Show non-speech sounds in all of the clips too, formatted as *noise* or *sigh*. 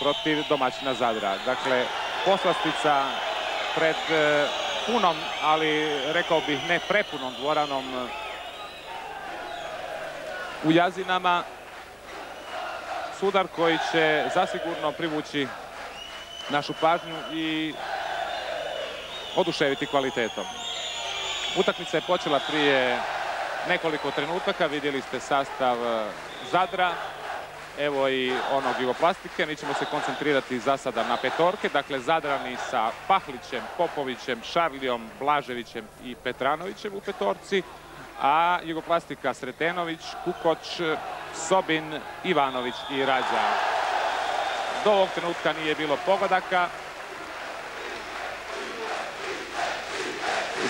Protiv domaćina Zadra. Dakle, poslastica pred e, punom, ali rekao bih ne prepunom dvoranom e, u Jazinama. Sudar koji će zasigurno privući našu pažnju i oduševiti kvalitetom. Utakmica je počela prije nekoliko trenutaka. Vidjeli ste sastav e, Zadra. Evo i onog jugoplastike. Mi ćemo se koncentrirati za sada na petorke. Dakle, Zadrani sa Pahlićem, Popovićem, Šarlijom, Blaževićem i Petranovićem u petorci. A jugoplastika Sretenović, Kukoć, Sobin, Ivanović i Rađa. Do ovog trenutka nije bilo pogodaka.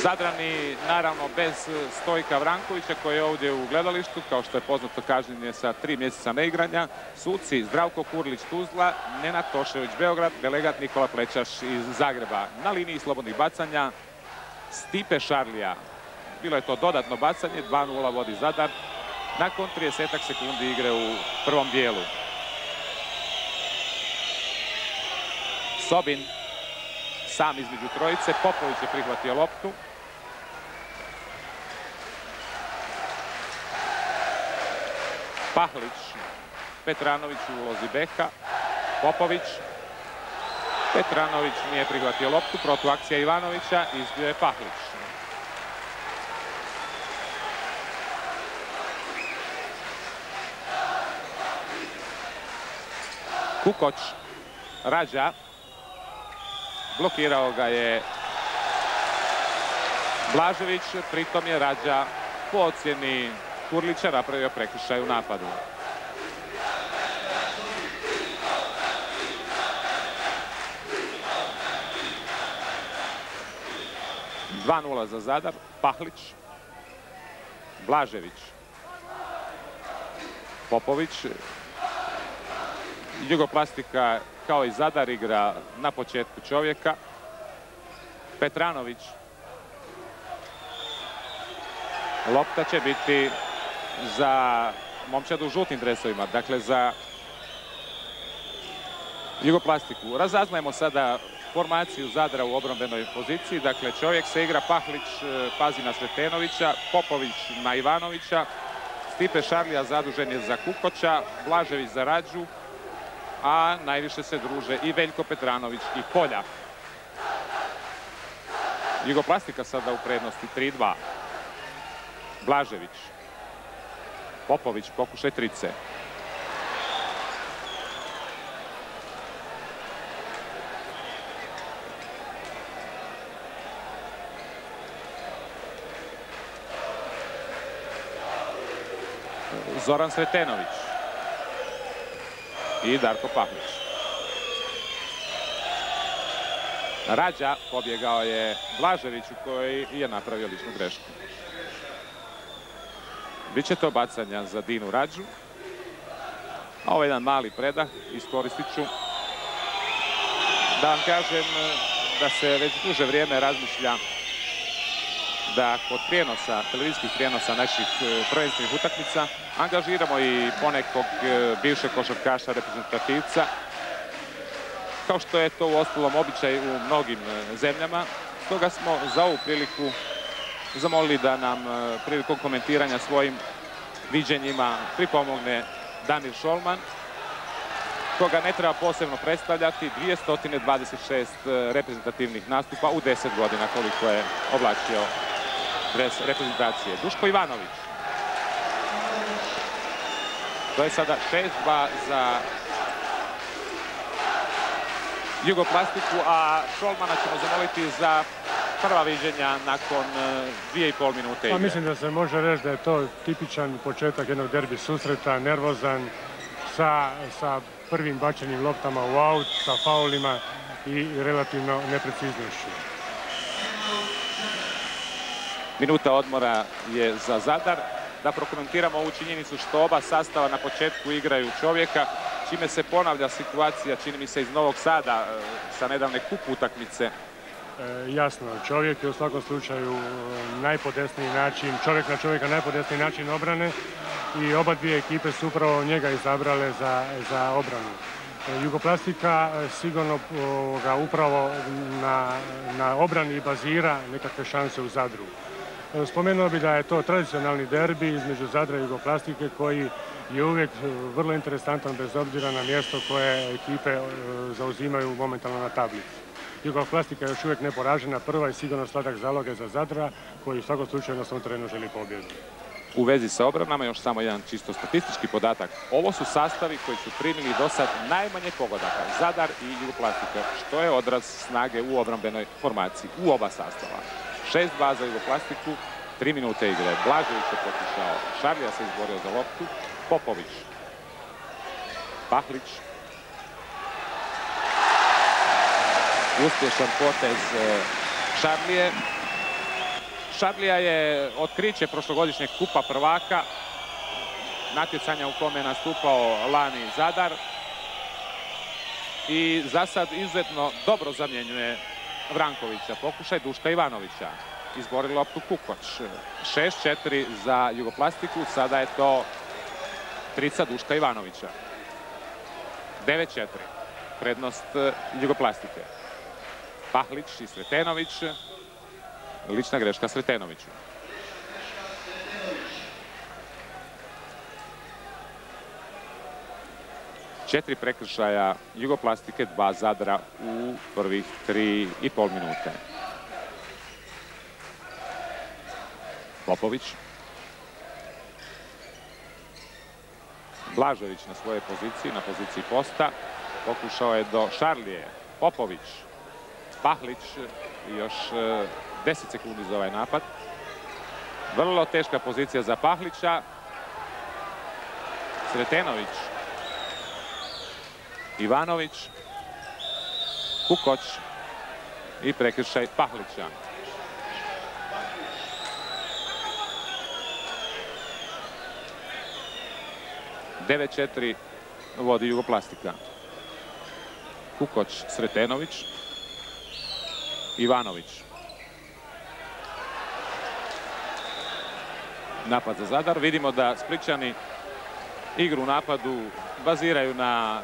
Zadrani naravno bez Stojka Vrankovića koji je ovdje u gledalištu, kao što je poznato kažnjen je sa tri mjeseca neigranja. Suci Zdravko Kurlić Tuzla, Nenad Tošević Beograd, delegat Nikola Plećaš iz Zagreba. Na liniji slobodnih bacanja Stipe Šarlija. Bilo je to dodatno bacanje, 2-0 vodi Zadar. Nakon 30 sekundi igre u prvom dijelu. Sobin sam između trojice. Popović je prihvatio loptu. Pahlić, Petranović u ulozi beka, Popović, Petranović nije prihvatio loptu, protu akcija Ivanovića, izbio je Pahlić. Kukoć, Rađa, blokirao ga je Blažević, pritom je Rađa po ocjeni Kurlića napravio prekršaj u napadu. Dva nula za Zadar. Pahlić. Blažević. Popović. Jugoplastika kao i Zadar igra na početku čovjeka. Petranović. Lopta će biti za momčad u žutim dresovima, dakle za jugoplastiku. Razaznajemo sada formaciju Zadra u obrambenoj poziciji. Dakle, čovjek se igra, Pahlić e, pazi na Sretenovića, Popović na Ivanovića, Stipe Šarlija zadužen je za Kukoća, Blažević za Rađu, a najviše se druže i Veljko Petranović i Polja. Jugoplastika sada u prednosti 3-2. Blažević. Popović pokušaj trice. Zoran Sretenović. I Darko Pahlić. Rađa pobjegao je Blaževiću koji je napravio ličnu grešku. Biće to bacanja za Dinu Rađu. A ovo je jedan mali predah, iskoristit ću. Da vam kažem da se već duže vrijeme razmišlja da kod prijenosa, televizijskih prijenosa naših e, prvenstvenih utakmica angažiramo i ponekog e, bivšeg košarkaša reprezentativca kao što je to u ostalom običaj u mnogim e, zemljama. Stoga smo za ovu priliku zamolili da nam e, prilikom komentiranja svojim viđenjima pripomogne Damir Šolman, koga ne treba posebno predstavljati, 226 e, reprezentativnih nastupa u 10 godina koliko je oblačio dres reprezentacije. Duško Ivanović. To je sada 6-2 za Jugoplastiku, a Šolmana ćemo zamoliti za prva viđenja nakon e, dvije i pol minute Pa mislim da se može reći da je to tipičan početak jednog derbi susreta, nervozan, sa, sa prvim bačenim loptama u aut, sa faulima i relativno nepreciznošću. Minuta odmora je za Zadar. Da prokomentiramo ovu činjenicu što oba sastava na početku igraju čovjeka, čime se ponavlja situacija, čini mi se iz Novog Sada, e, sa nedavne kup utakmice jasno, čovjek je u svakom slučaju e, najpodesniji način, čovjek na čovjeka najpodesniji način obrane i oba dvije ekipe su upravo njega izabrale za, za obranu. Jugoplastika sigurno upravo na, obrani bazira nekakve šanse u Zadru. Spomenuo bi da je to tradicionalni derbi između Zadra i Jugoplastike koji je uvijek vrlo interesantan bez obzira na mjesto koje ekipe zauzimaju momentalno na tablici. Jugoplastika je još uvijek neporažena prva i sigurno sladak zaloge za Zadra koji u svakom slučaju na svom terenu želi pobjedu. U vezi sa obranama još samo jedan čisto statistički podatak. Ovo su sastavi koji su primili do sad najmanje pogodaka. Zadar i Jugoplastika, što je odraz snage u obrambenoj formaciji u oba sastava. Šest baza Jugoplastiku, tri minute igre. Blažević je pokušao, Šarlija se izborio za loptu, Popović, Pahlić, uspješan potez e, Šarlije. Šarlija je otkriće prošlogodišnjeg kupa prvaka, natjecanja u kome je nastupao Lani Zadar i za sad izuzetno dobro zamjenjuje Vrankovića. Pokušaj Duška Ivanovića. Izbori loptu Kukoč. 6-4 za Jugoplastiku, sada je to trica Duška Ivanovića. 9-4. Prednost Jugoplastike. Pahlić i Sretenović. Lična greška Sretenoviću. Četiri prekršaja Jugoplastike, dva Zadra u prvih tri i pol minute. Popović. Blažević na svojoj poziciji, na poziciji posta. Pokušao je do Šarlije. Popović. Pahlić još 10 e, sekundi za ovaj napad. Vrlo teška pozicija za Pahlića. Sretenović. Ivanović. Kukoć. I prekršaj Pahlića. 9-4 vodi Jugoplastika. Kukoć, Sretenović, Ivanović. Napad za Zadar. Vidimo da Spličani igru u napadu baziraju na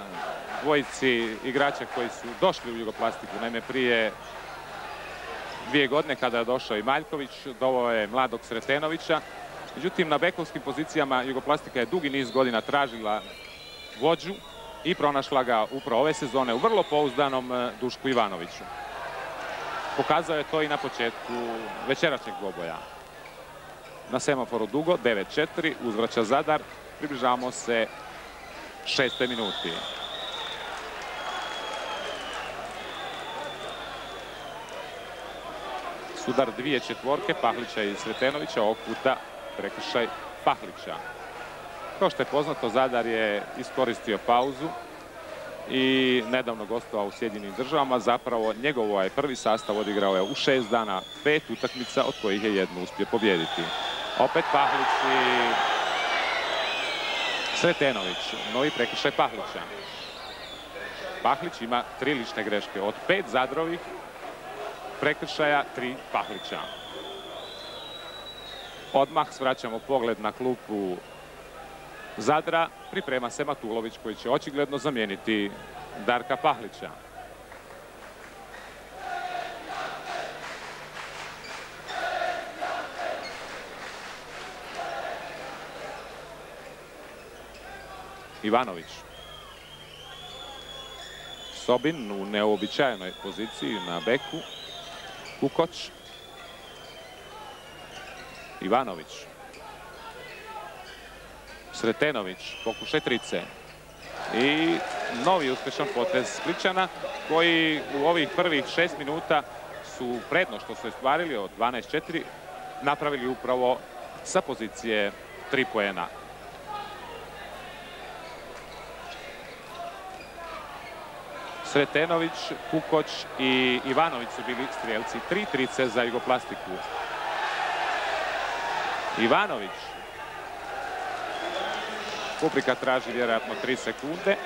dvojici igrača koji su došli u Jugoplastiku. Naime, prije dvije godine kada je došao i Maljković, dovo je mladog Sretenovića. Međutim, na bekovskim pozicijama Jugoplastika je dugi niz godina tražila vođu i pronašla ga upravo ove sezone u vrlo pouzdanom e, Dušku Ivanoviću. Pokazao je to i na početku večeračnjeg dvoboja. Na semaforu dugo, 9-4, uzvraća Zadar. Približavamo se šeste minuti. Sudar dvije četvorke, Pahlića i Sretenovića, ovog puta prekršaj Pahlića. Kao što je poznato, Zadar je iskoristio pauzu i nedavno gostovao u Sjedinim državama. Zapravo, njegov ovaj prvi sastav odigrao je u šest dana pet utakmica, od kojih je jednu uspio pobjediti. Opet Pahlić i Sretenović. Novi prekršaj Pahlića. Pahlić ima tri lične greške. Od pet Zadrovih prekršaja, tri Pahlića. Odmah svraćamo pogled na klupu Zadra. Priprema se Matulović koji će očigledno zamijeniti Darka Pahlića. Ivanović. Sobin u neobičajenoj poziciji na beku. Kukoć. Ivanović. Sretenović, pokušaj trice. I novi uspješan potez Spličana koji u ovih prvih šest minuta su predno što su ostvarili od 12-4 napravili upravo sa pozicije tri poena. Sretenović, Kukoć i Ivanović su bili strijelci. Tri trice za Jugoplastiku. Ivanović. Publika traži vjerojatno 3 sekunde.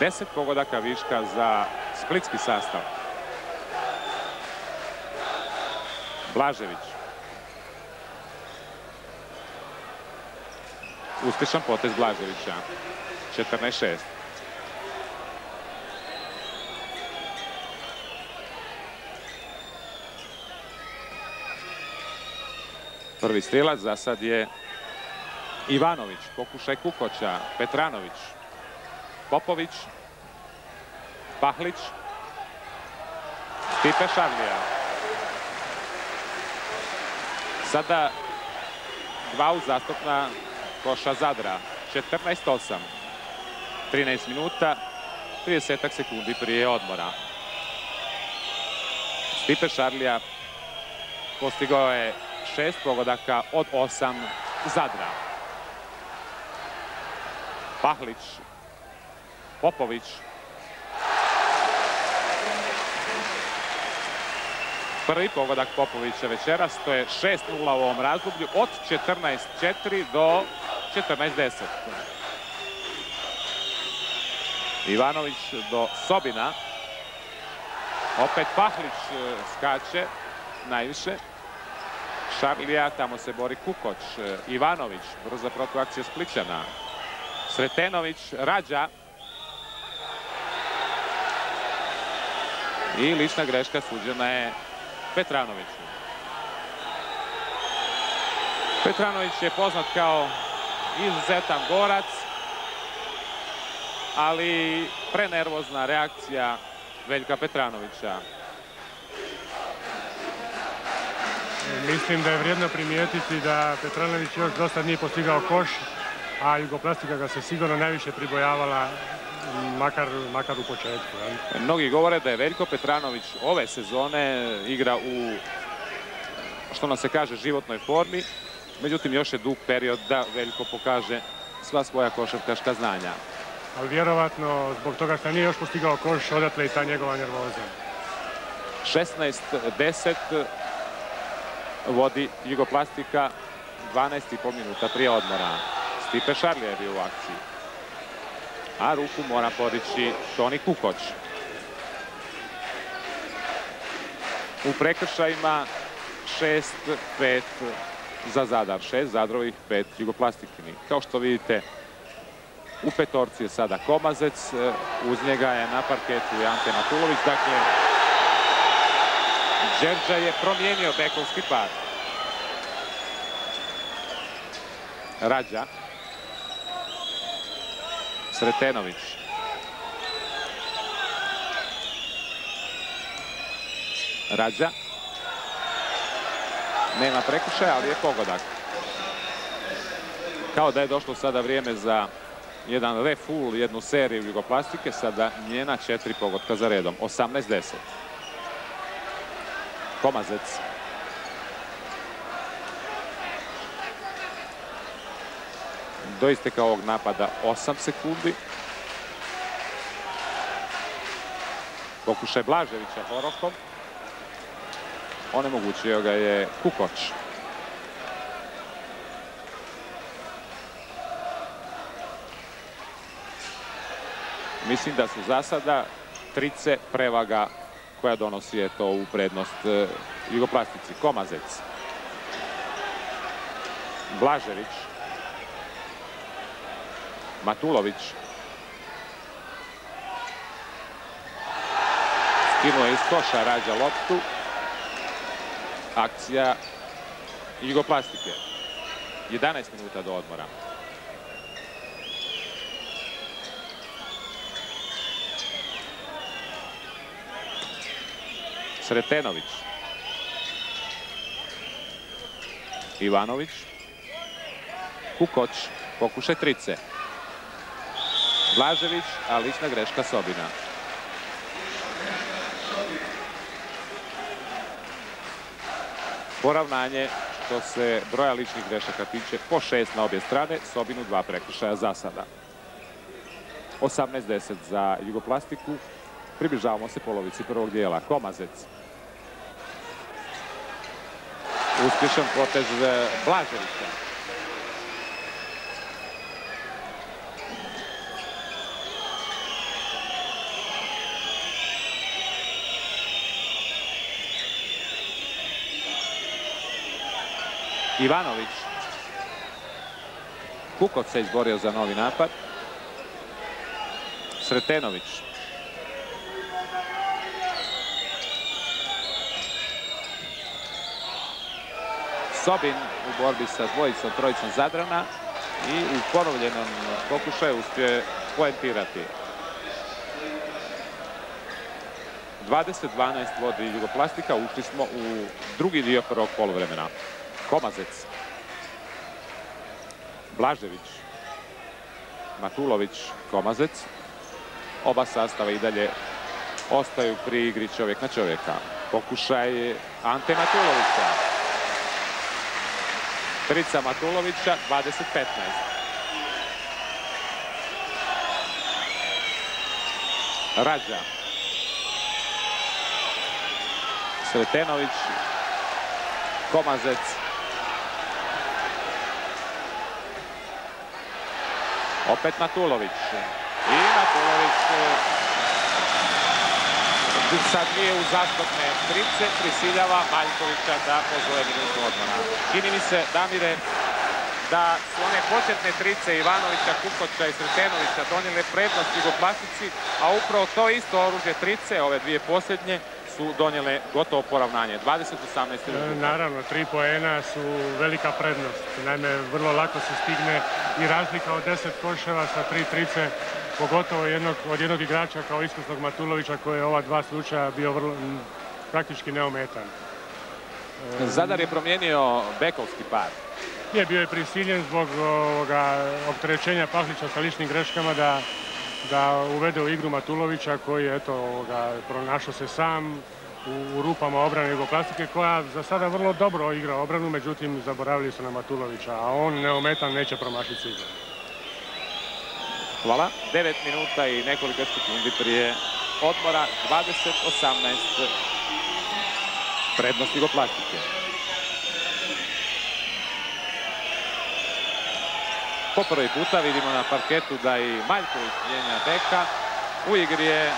10 pogodaka viška za splitski sastav. Blažević. Uspješan potez Blaževića. 14-6. Prvi strilac za sad je Ivanović, pokušaj Kukoća, Petranović, Popović, Pahlić, Stipe Šavlija. Sada dva uzastopna koša Zadra, 14-8. 13 minuta, 30 sekundi prije odmora. Stipe Šarlija postigao je šest pogodaka od osam Zadra. Pahlić, Popović, Prvi pogodak Popovića večeras, to je 6-0 u ovom razdoblju, od 14-4 do 14-10. Ivanović do Sobina. Opet Pahlić e, skače najviše. Šarlija, tamo se bori Kukoć. E, Ivanović, brza protuakcija Spličana. Sretenović, Rađa. I lična greška suđena je Petranoviću. Petranović je poznat kao izuzetan borac, ali prenervozna reakcija Veljka Petranovića. Mislim da je vrijedno primijetiti da Petranović još dosta nije postigao koš, a Jugoplastika ga se sigurno najviše pribojavala makar, makar u početku. Mnogi govore da je Veljko Petranović ove sezone igra u, što nam se kaže, životnoj formi. Međutim, još je dug period da Veljko pokaže sva svoja košarkaška znanja. Ali vjerovatno, zbog toga što nije još postigao koš, odatle i ta njegova nervoza. 16-10 vodi Jugoplastika 12,5 minuta prije odmora. Stipe Šarlija je bio u akciji a ruku mora podići Toni Kukoć. U prekršajima 6-5 za Zadar, 6 Zadrovih, 5 Jugoplastikini. Kao što vidite, u petorci je sada Komazec, uz njega je na parketu i Ante Matulović. Dakle, Đerđa je promijenio bekovski par. Rađa. Sretenović. Rađa. Nema prekušaja, ali je pogodak. Kao da je došlo sada vrijeme za jedan refull, jednu seriju jugoplastike, sada njena četiri pogodka za redom. 18-10. Komazec. Do isteka ovog napada 8 sekundi. Pokušaj Blaževića Horokom. Onemogućio ga je Kukoć. Mislim da su za sada trice prevaga koja donosi je to u prednost e, Jugoplastici. Komazec. Blažević. Matulović. Skinuo je iz koša, rađa loptu. Akcija Jugoplastike. 11 minuta do odmora. Sretenović. Ivanović. Kukoć. Pokušaj trice. Blažević, a lična greška Sobina. Poravnanje što se broja ličnih grešaka tiče po šest na obje strane, Sobinu dva prekršaja za sada. 18-10 za Jugoplastiku. Približavamo se polovici prvog dijela. Komazec. Uspješan potez Blaževića. Ivanović. Kukoc se izborio za novi napad. Sretenović. Sobin u borbi sa dvojicom, trojicom Zadrana i u ponovljenom pokušaju uspije poentirati. 20-12 vodi Jugoplastika, ušli smo u drugi dio prvog polovremena. Komazec. Blažević. Matulović, Komazec. Oba sastava i dalje ostaju pri igri čovjek na čovjeka. Pokušaj Ante Matulovića. Trica Matulovića, 20-15. Rađa. Sretenović. Komazec. Opet Matulović. I Matulović sad nije u zastupne trice, prisiljava Maljkovića da pozove minutu odmora. Čini mi se, Damire, da su one početne trice Ivanovića, Kukoća i Sretenovića donijele prednost Jugoplastici, a upravo to isto oružje trice, ove dvije posljednje, su donijele gotovo poravnanje. 20-18 Naravno, tri poena su velika prednost. Naime, vrlo lako se stigne i razlika od 10 koševa sa tri trice, pogotovo jednog, od jednog igrača kao iskusnog Matulovića koji je ova dva slučaja bio vrlo, praktički neometan. Zadar je promijenio bekovski par. Je, bio je prisiljen zbog ovoga opterećenja Pahlića sa ličnim greškama da da uvede u igru Matulovića koji je eto, ovoga, pronašao se sam u, rupama obrane Jugoplastike koja za sada vrlo dobro igra obranu, međutim zaboravili su na Matulovića, a on neometan neće promašiti igru. Hvala. 9 minuta i nekoliko sekundi prije odmora. 20-18 prednost Jugoplastike. Po prvi puta vidimo na parketu da i Maljković mijenja beka. U igri je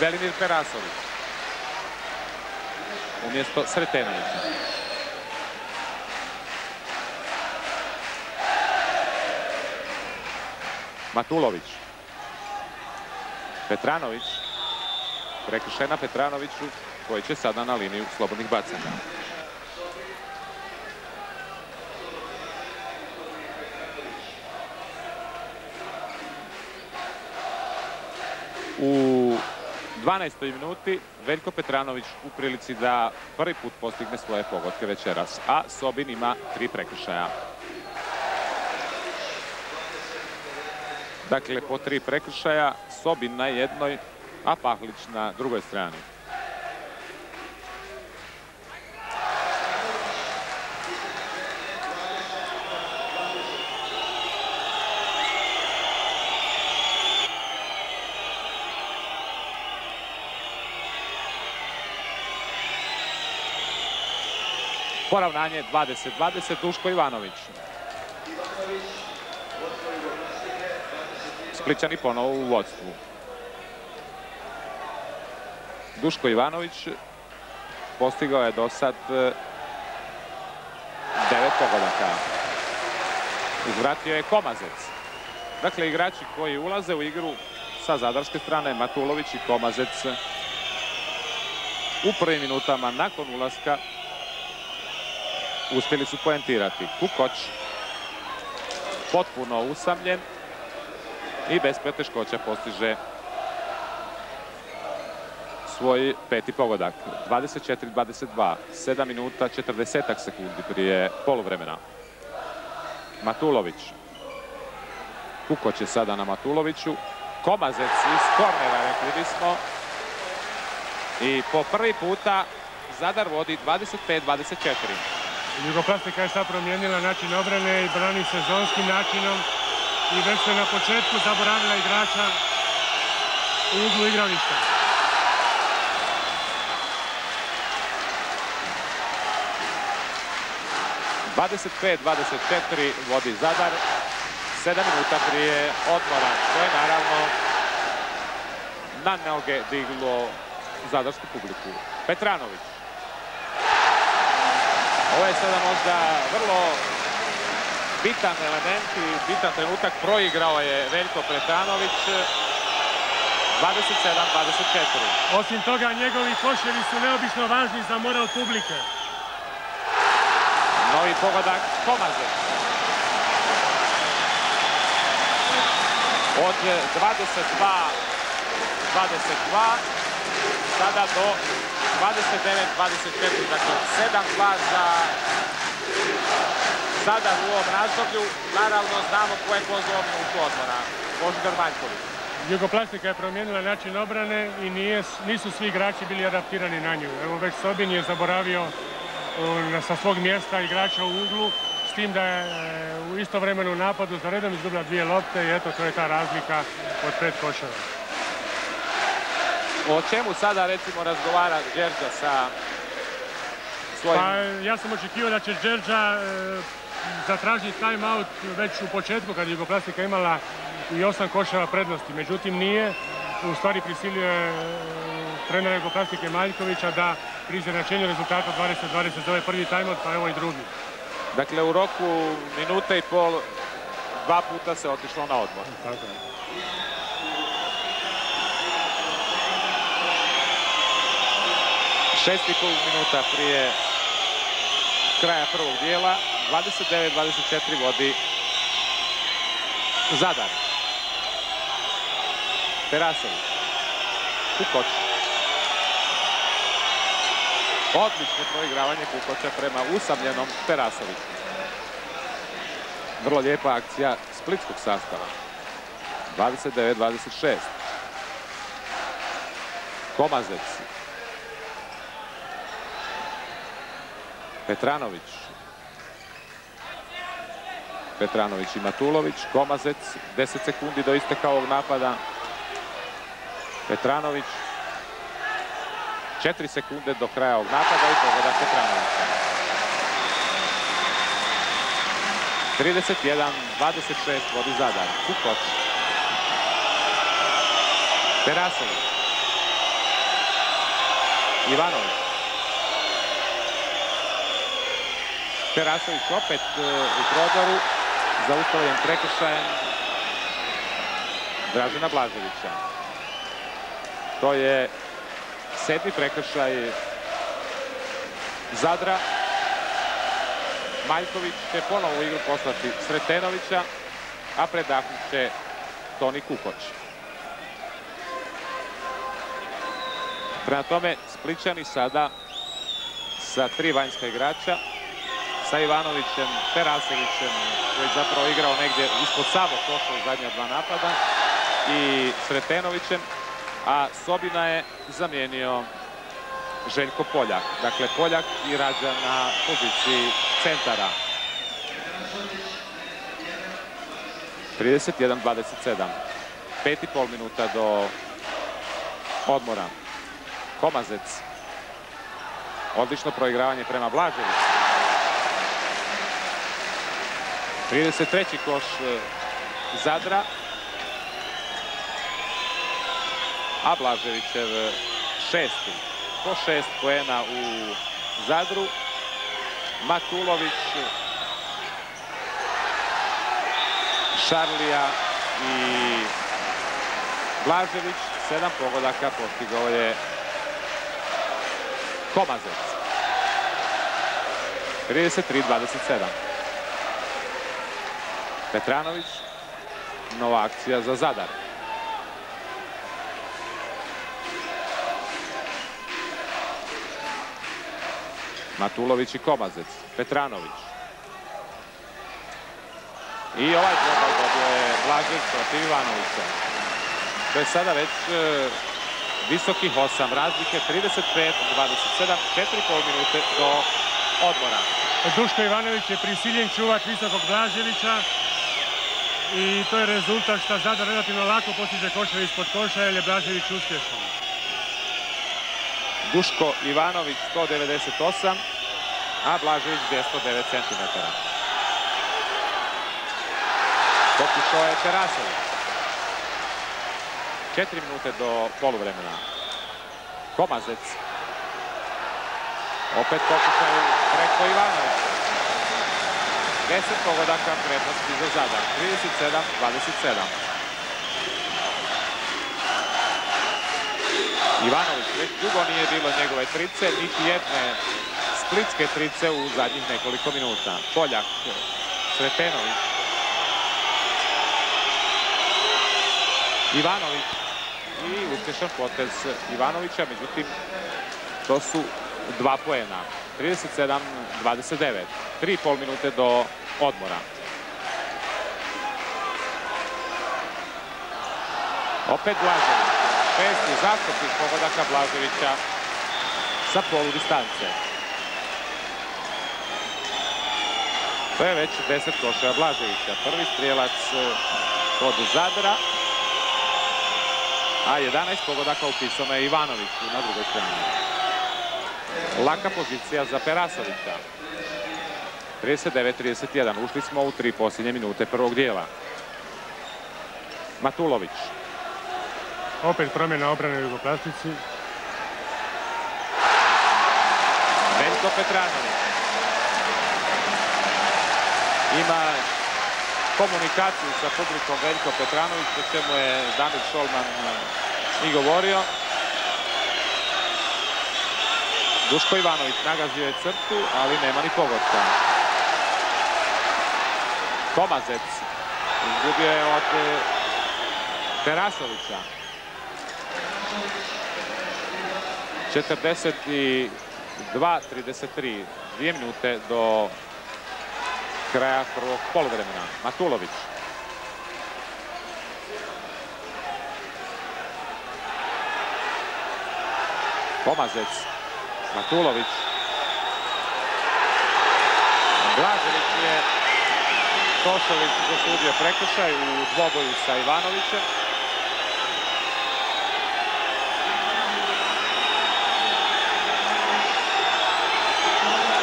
Velimir Perasović. Umjesto Sretenovića. Matulović. Petranović. Prekršena Petranoviću koji će sada na liniju slobodnih bacanja. U 12. minuti Veljko Petranović u prilici da prvi put postigne svoje pogodke večeras, a Sobin ima tri prekršaja. Dakle, po tri prekršaja, Sobin na jednoj, a Pahlić na drugoj strani. Poravnanje 20-20, Duško Ivanović. Spličani ponovo u vodstvu. Duško Ivanović postigao je do sad e, devet pogodaka. Uzvratio je Komazec. Dakle, igrači koji ulaze u igru sa zadarske strane, Matulović i Komazec u prvim minutama nakon ulaska uspjeli su poentirati. Kukoć potpuno usamljen i bez preteškoća postiže svoj peti pogodak. 24-22, 7 minuta 40 sekundi prije poluvremena. Matulović. Kukoć je sada na Matuloviću. Komazec iz kornera, rekli bismo. I po prvi puta Zadar vodi 25-24. Jugoplastika je sad promijenila način obrane i brani sezonskim načinom i već se na početku zaboravila igrača u uglu igrališta. Dvadeset pet, dvadeset četiri vodi Zadar. Sedam minuta prije odmora. To je naravno na noge diglo zadarsku publiku. Petranović. Ovo je sada možda vrlo bitan element i bitan trenutak proigrao je Veljko Pretanović. 27-24. Osim toga, njegovi koševi su neobično važni za moral publike. Novi pogodak Komaze. Od 22-22 sada do 29-24, dakle 7-2 za sada u ovom razdoblju. Naravno znamo ko je pozvao minutu odmora. Božidar Maljković. Jugoplastika je promijenila način obrane i nisu svi igrači bili adaptirani na nju. Evo već Sobin je zaboravio sa svog mjesta igrača u uglu, s tim da je e, u istovremenu napadu za redom izgubila dvije lopte i eto to je ta razlika od pet koševa. O čemu sada recimo razgovara Đerđa sa svojim... Pa ja sam očekivao da će Đerđa e, zatražiti time out već u početku kad je Jugoplastika imala i osam koševa prednosti. Međutim nije, u stvari prisilio je e, trenera Jugoplastike Maljkovića da pri izjednačenju rezultata 20-20 zove prvi time out, pa evo i drugi. Dakle, u roku minute i pol dva puta se otišlo na odmor. Tako je. Šest i pol minuta prije kraja prvog dijela. 29-24 vodi Zadar. Perasović. Kukoč. Odlično proigravanje Kukoča prema usamljenom Perasoviću. Vrlo lijepa akcija splitskog sastava. 29-26. Komazec. Petranović. Petranović i Matulović. Komazec. 10 sekundi do isteka ovog napada. Petranović. 4 sekunde do kraja ovog napada i pogoda Petranovića. 31-26 vodi Zadar. Kukoč. Terasović. Ivanović. Terasović opet e, u prodoru. Zaustavljen prekršajem Dražena Blaževića. To je sedmi prekršaj Zadra. Maljković će ponovo u igru poslati Sretenovića, a predahnut će Toni Kukoć. Prema tome, Spličani sada sa tri vanjska igrača, sa Ivanovićem, Terasevićem, koji je zapravo igrao negdje ispod samog koša u zadnja dva napada, i Sretenovićem, a Sobina je zamijenio Željko Poljak. Dakle, Poljak i Rađa na poziciji centara. 31-27. Pet i pol minuta do odmora. Komazec. Odlično proigravanje prema Blaževiću. 33. koš e, Zadra. A Blaževićev šesti. Po šest poena u Zadru. Matulović, Šarlija i Blažević. Sedam pogodaka postigao je Komazec. 33-27. Petranović. Nova akcija za Zadar. Matulović i Komazec. Petranović. I ovaj probal dobio je Blažević protiv Ivanovića. To je sada već e, visokih 8 razlike, 35-27, 4,5 minute do odmora. Duško Ivanović je prisiljen čuvati visokog Blaževića i to je rezultat što Zadar relativno lako postiže koša ispod koša jer je Blažević uspješan. Duško Ivanović 198, a Blažević 209 cm. Pokušao je Terasović. Četiri minute do poluvremena. Komazec. Opet pokušaj preko Ivanovića. 10 pogodaka prednosti za Zadar. 37-27. Ivanović već dugo nije bilo njegove trice, niti jedne splitske trice u zadnjih nekoliko minuta. Poljak, Sretenović. Ivanović i uspješan potez Ivanovića, međutim to su dva poena. 37-29. 3,5 minute do odmora. Opet Blažević. Šesti zastupnik pogodaka Blaževića sa polu distance. To je već 10 koševa Blaževića. Prvi strijelac od Zadra. A 11 pogodaka upisano je Ivanoviću na drugoj strani. Laka pozicija za Perasovića. 39-31. Ušli smo u tri posljednje minute prvog dijela. Matulović. Opet promjena obrane u Jugoplastici. Veljko Petranović. Ima komunikaciju sa publikom Veljko Petranović, o čemu je Damir Šolman i govorio. Duško Ivanović nagazio je crtu, ali nema ni pogodka. Tomazec izgubio je od Terasovića. 42-33. Dvije minute do kraja prvog poluvremena. Matulović. Pomazec. Matulović. Blažević je Tošović dosudio prekršaj u dvoboju sa Ivanovićem.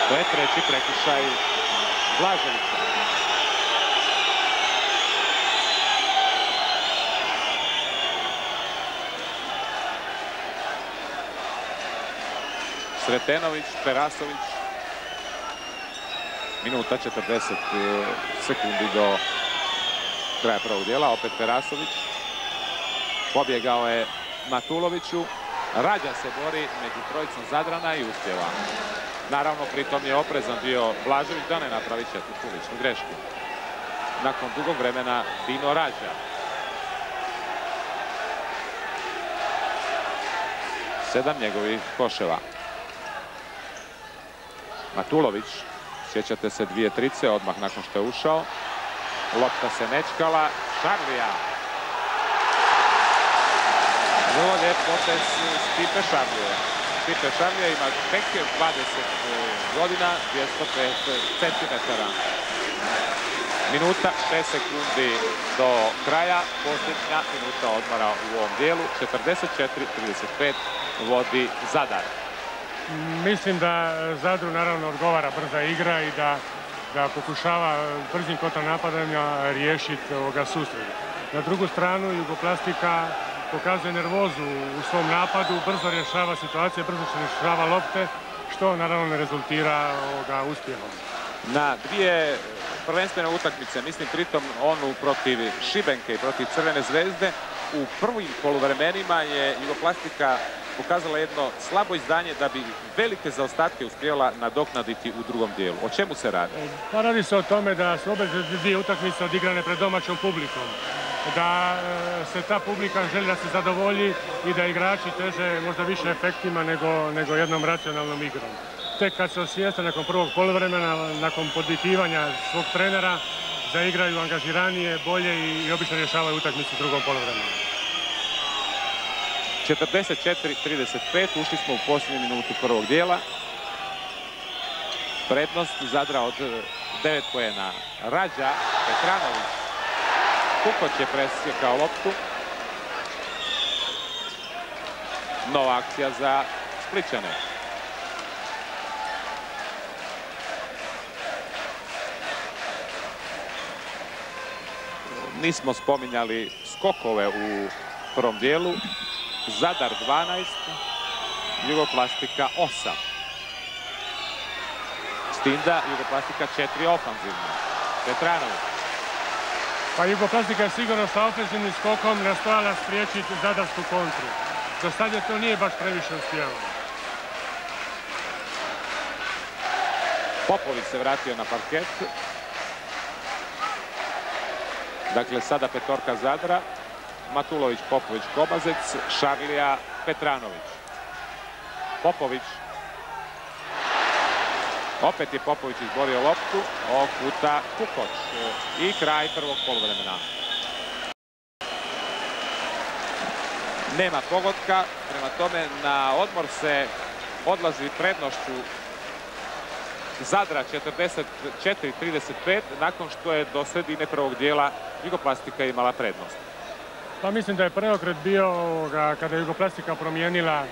To je treći prekršaj Blaževića. Sretenović, Perasović. Minuta 40 sekundi do kraja prvog dijela. Opet Perasović. Pobjegao je Matuloviću. Rađa se bori među trojicom Zadrana i uspjeva. Naravno, pritom je oprezan bio Blažević da ne napravi četvrtu ličnu grešku. Nakon dugog vremena Dino Rađa. Sedam njegovih koševa. Matulović, sjećate se dvije trice odmah nakon što je ušao. Lopta se nečkala. Šarlija. Vrlo lijep potez Stipe Šarlije. Stipe Šarlija ima tek 20 godina, 205 centimetara. Minuta, 6 sekundi do kraja, posljednja minuta odmora u ovom dijelu. 44-35 vodi Zadar. Mislim da Zadru naravno odgovara brza igra i da, da pokušava brzim napadanja riješiti ovoga susreda. Na drugu stranu Jugoplastika pokazuje nervozu u svom napadu, brzo rješava situacije, brzo se rješava lopte, što naravno ne rezultira ovoga uspjehom. Na dvije prvenstvene utakmice, mislim pritom onu protiv Šibenke i protiv Crvene zvezde, u prvim poluvremenima je Jugoplastika pokazala jedno slabo izdanje da bi velike zaostatke uspjela nadoknaditi u drugom dijelu. O čemu se radi? Pa radi se o tome da su obe dvije utakmice odigrane pred domaćom publikom. Da e, se ta publika želi da se zadovolji i da igrači teže možda više efektima nego, nego jednom racionalnom igrom. Tek kad se osvijeste nakon prvog poluvremena, nakon podvikivanja svog trenera, zaigraju angažiranije, bolje i, obično rješavaju utakmicu u drugom poluvremenu. 44-35, ušli smo u posljednju minutu prvog dijela. Prednost Zadra od 9 pojena. Rađa, Petranović, Kukoć je presjekao loptu. Nova akcija za Spličane. Nismo spominjali skokove u prvom dijelu. Zadar 12, Jugoplastika 8. S tim da Jugoplastika 4 ofanzivno. Petranović. Pa Jugoplastika je sigurno sa ofenzivnim skokom nastojala spriječiti zadarsku kontru. Do sad je to nije baš previše uspjevalo. Popović se vratio na parket. Dakle, sada petorka Zadra. Matulović, Popović, Kobazec, Šarlija, Petranović. Popović. Opet je Popović izborio loptu. Okuta Kukoć. I kraj prvog polovremena. Nema pogotka. Prema tome na odmor se odlazi prednošću Zadra 44-35 nakon što je do sredine prvog dijela Jugoplastika imala prednost. Pa mislim da je preokret bio kada je Jugoplastika promijenila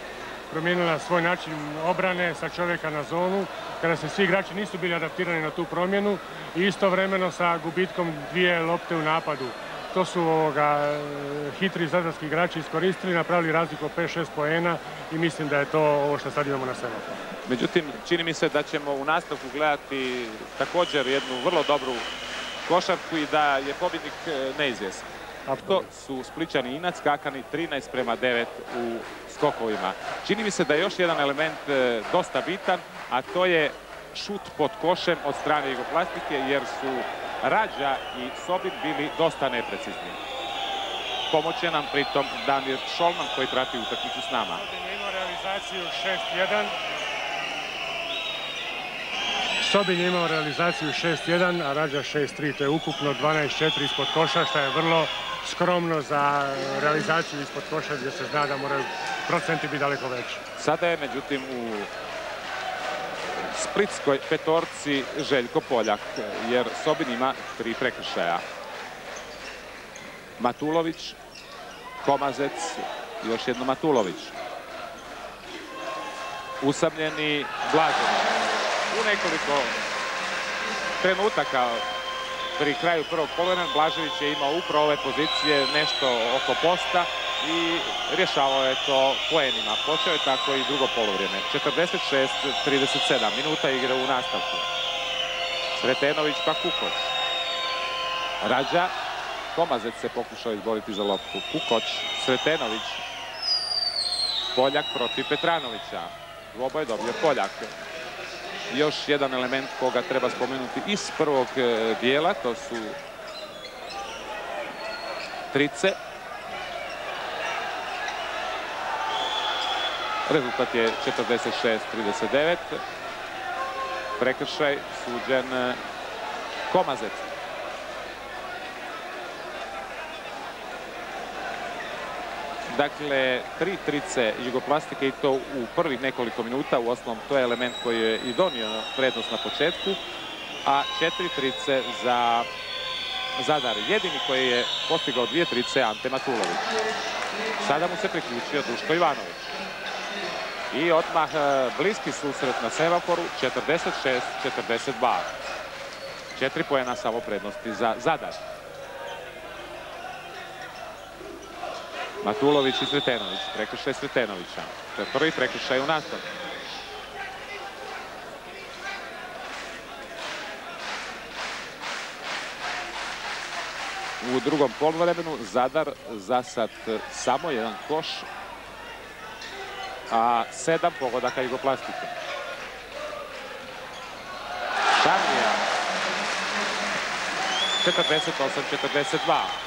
promijenila svoj način obrane sa čovjeka na zonu, kada se svi igrači nisu bili adaptirani na tu promjenu i istovremeno sa gubitkom dvije lopte u napadu. To su hitri zadarski igrači iskoristili, napravili razliku 5-6 poena i mislim da je to ovo što sad imamo na sebi. Međutim, čini mi se da ćemo u nastavku gledati također jednu vrlo dobru košarku i da je pobjednik e, neizvjesan. To su Spličani Inac skakani 13 prema 9 u skokovima. Čini mi se da je još jedan element e, dosta bitan, a to je šut pod košem od strane Jugoplastike jer su Rađa i Sobin bili dosta neprecizni. Pomoće nam pritom Damir Šolman koji prati utakmicu s nama. Imao realizaciju 6-1. Sobin je imao realizaciju 6-1, a Rađa 6-3. To je ukupno 12-4 ispod koša, što je vrlo skromno za realizaciju ispod koša gdje se zna da moraju procenti biti daleko veći. Sada je međutim u Splitskoj petorci Željko Poljak, jer Sobin ima tri prekršaja. Matulović, Komazec, još jedno Matulović. Usamljeni Blažević. U nekoliko trenutaka pri kraju prvog polovina Blažević je imao upravo ove pozicije nešto oko posta i rješavao je to poenima. Počeo je tako i drugo polovrijeme. 46-37 minuta igre u nastavku. Sretenović pa Kukoć. Rađa. Komazec se pokušao izboriti za loptu. Kukoć, Sretenović. Poljak protiv Petranovića. je dobio Poljak. Još jedan element koga treba spomenuti iz prvog e, dijela, to su trice. Rezultat je 46-39. Prekršaj suđen e, Komazec. Dakle, tri trice jugoplastike i to u prvih nekoliko minuta. U osnovom to je element koji je i donio prednost na početku. A četiri trice za Zadar. Jedini koji je postigao dvije trice Ante Matulović. Sada mu se priključio Duško Ivanović. I odmah e, bliski susret na semaforu 46-42. Četiri pojena samo prednosti za Zadar. Matulović i Sretenović. Prekršaj Sretenovića. To je prvi prekršaj u nastavku. U drugom poluvremenu Zadar za sad samo jedan koš, a sedam pogodaka jugoplastike. Šarlija. 48-42.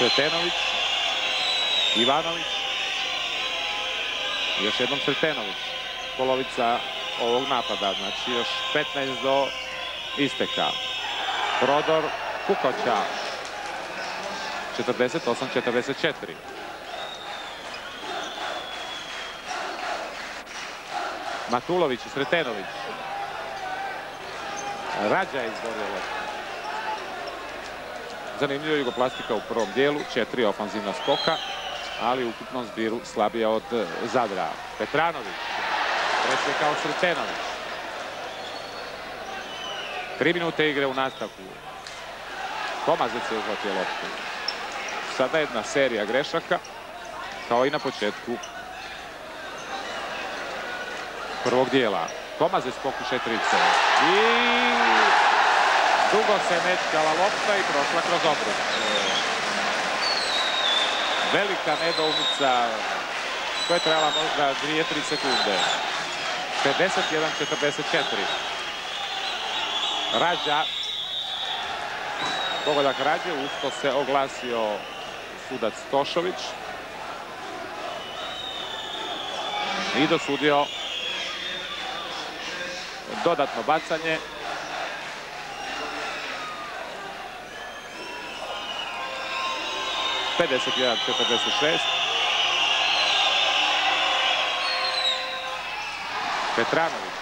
Sretenović, Ivanović, još jednom Sretenović, polovica ovog napada, znači još 15 do isteka. Prodor Kukoća, 48-44. Matulović i Sretenović. Rađa je izborio Zanimljivo Jugoplastika u prvom dijelu, četiri ofanzivna skoka, ali u ukupnom zbiru slabija od e, Zadra. Petranović, kao Sretenović. Tri minute igre u nastavku. Komazec je uhvatio loptu. Sada jedna serija grešaka, kao i na početku prvog dijela. Komazec pokušaj trice. I dugo se metkala lopta i prošla kroz obruk. Velika nedoumica koja je trajala možda 2-3 sekunde. 51-44. Rađa. Pogodak Rađe, usto se oglasio sudac Tošović. I dosudio dodatno bacanje. Pedeset jedan, četrdeset šest. Petranović.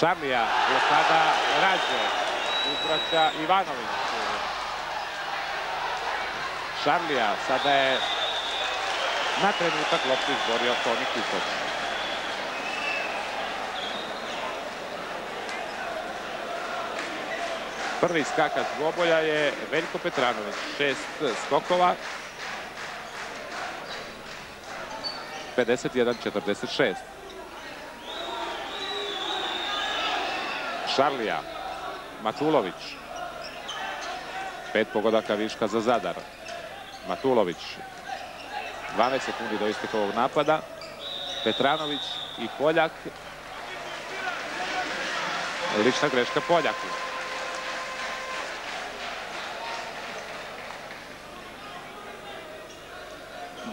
Šamija, blokada Rađe, uzvraća Ivanović. Šarlija, sada je na trenutak loptu izborio Toni Kukoc. Prvi skakač dvoboja je Veljko Petranović, šest skokova. 51-46. Šarlija, Matulović. Pet pogodaka viška za Zadar. Matulović. 12 sekundi do isteka ovog napada. Petranović i Poljak. Lična greška Poljaku.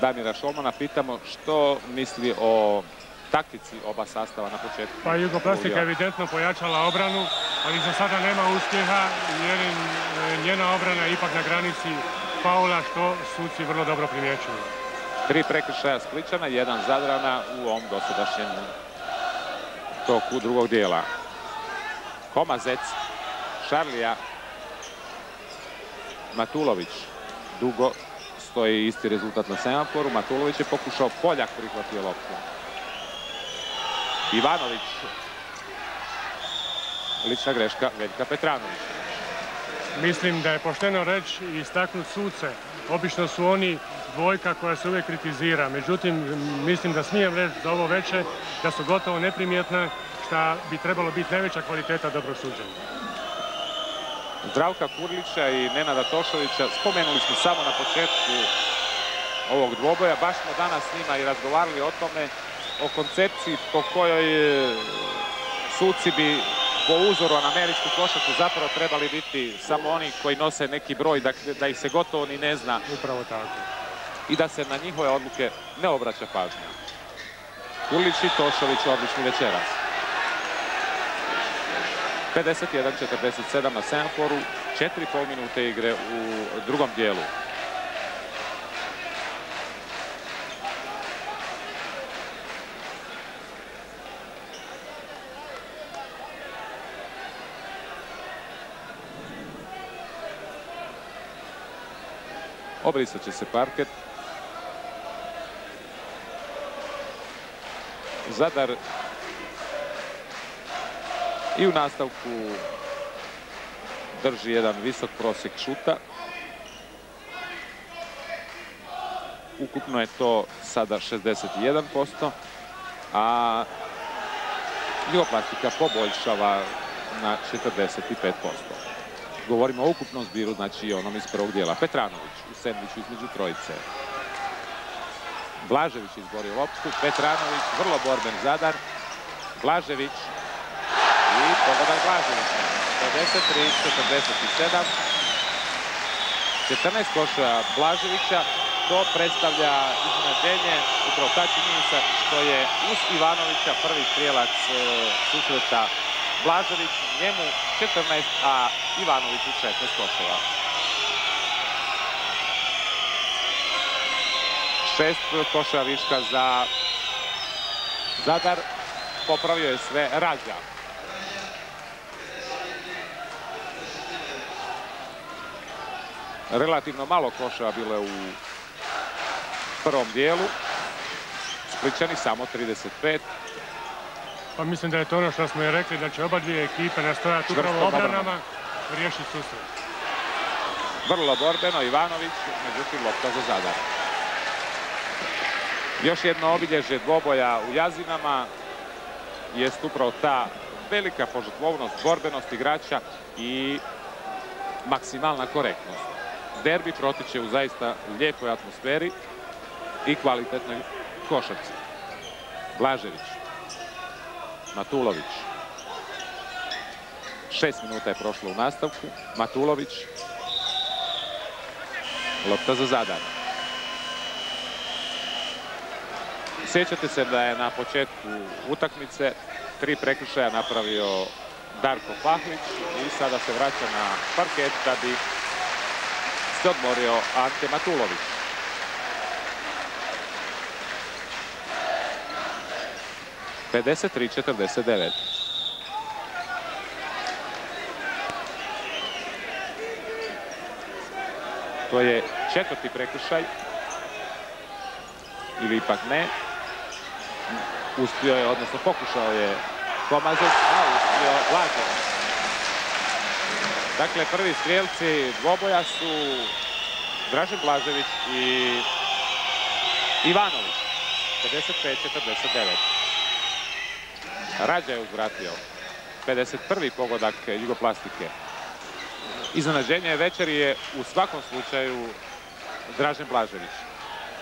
Damira Šolmana pitamo što misli o taktici oba sastava na početku. Pa Jugoplastika je evidentno pojačala obranu, ali za sada nema uspjeha jer je njena obrana je ipak na granici faula što suci vrlo dobro primjećuju. Tri prekršaja Spličana, jedan Zadrana u ovom dosadašnjem toku drugog dijela. Komazec, Šarlija, Matulović, dugo stoji isti rezultat na semaforu. Matulović je pokušao Poljak prihvatio loptu. Ivanović. Lična greška Veljka Petranović. Mislim da je pošteno reći i istaknuti suce. Obično su oni dvojka koja se uvijek kritizira. Međutim, mislim da smijem reći za ovo veće da su gotovo neprimjetne šta bi trebalo biti najveća kvaliteta dobro suđenja. Zdravka Kurlića i Nenada Tošovića spomenuli smo samo na početku ovog dvoboja. Baš smo danas s njima i razgovarali o tome, o koncepciji po kojoj e, suci bi po uzoru na američku košaku zapravo trebali biti samo oni koji nose neki broj da, da ih se gotovo ni ne zna. Upravo tako. I da se na njihove odluke ne obraća pažnja. Kurlić i Tošović odlični večeras. 51-47 na semaforu, 4,5 minute igre u drugom dijelu. Obrisat će se parket. Zadar i u nastavku drži jedan visok prosjek šuta. Ukupno je to sada 61%, a Jugoplastika poboljšava na 45%. Govorimo o ukupnom zbiru, znači onom iz prvog dijela. Petranović u sendviću između trojice. Blažević izborio loptu. Petranović, vrlo borben zadar. Blažević i pogodak Blaževića. 53-47. 14 koša Blaževića. To predstavlja iznenađenje upravo ta činjenica što je uz Ivanovića prvi strijelac e, susreta Blažević, njemu 14, a Ivanoviću 16 koševa. Šest koševa viška za Zadar. Popravio je sve Rađa. Relativno malo koševa bilo je u prvom dijelu. Spličani samo 35. Pa mislim da je to ono što smo i rekli, da će oba dvije ekipe nastojati upravo obranama riješiti susret. Vrlo borbeno, Ivanović, međutim lopta za Zadar. Još jedno obilježje dvoboja u Jazinama jest upravo ta velika požutvovnost, borbenost igrača i maksimalna korektnost. Derbi protiče u zaista lijepoj atmosferi i kvalitetnoj košarci. Blažević, Matulović. Šest minuta je prošlo u nastavku. Matulović. Lopta za Zadar. Sjećate se da je na početku utakmice tri prekršaja napravio Darko Pahlić i sada se vraća na parket da bi se odmorio Ante Matulović. Pedeset tri, četrdeset devet. To je četvrti prekršaj. Ili ipak ne. Uspio je, odnosno pokušao je Komazec, a uspio Blažev. Dakle, prvi strijelci dvoboja su Dražen Blažević i Ivanović. 55-49. Rađa je uzvratio. 51. pogodak Jugoplastike. Iznenađenje večeri je u svakom slučaju Dražen Blažević.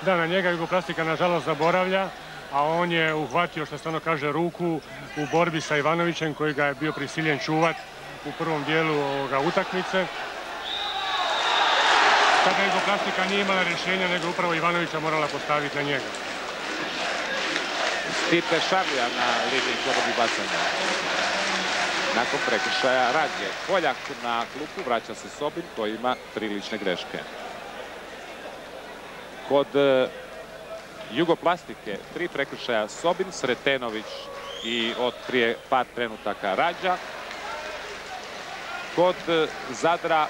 Da, na njega Jugoplastika nažalost zaboravlja, a on je uhvatio, što stvarno kaže, ruku u borbi sa Ivanovićem koji ga je bio prisiljen čuvat u prvom dijelu ovoga utakmice. Tada Jugoplastika nije imala rješenja, nego upravo Ivanovića morala postaviti na njega. Stipe Šarlija na liniji slobodnih bacanja. Nakon prekršaja Radje. Poljak na klupu vraća se Sobin koji ima prilične greške. Kod e, Jugoplastike tri prekršaja Sobin, Sretenović i od prije par trenutaka Rađa. Kod e, Zadra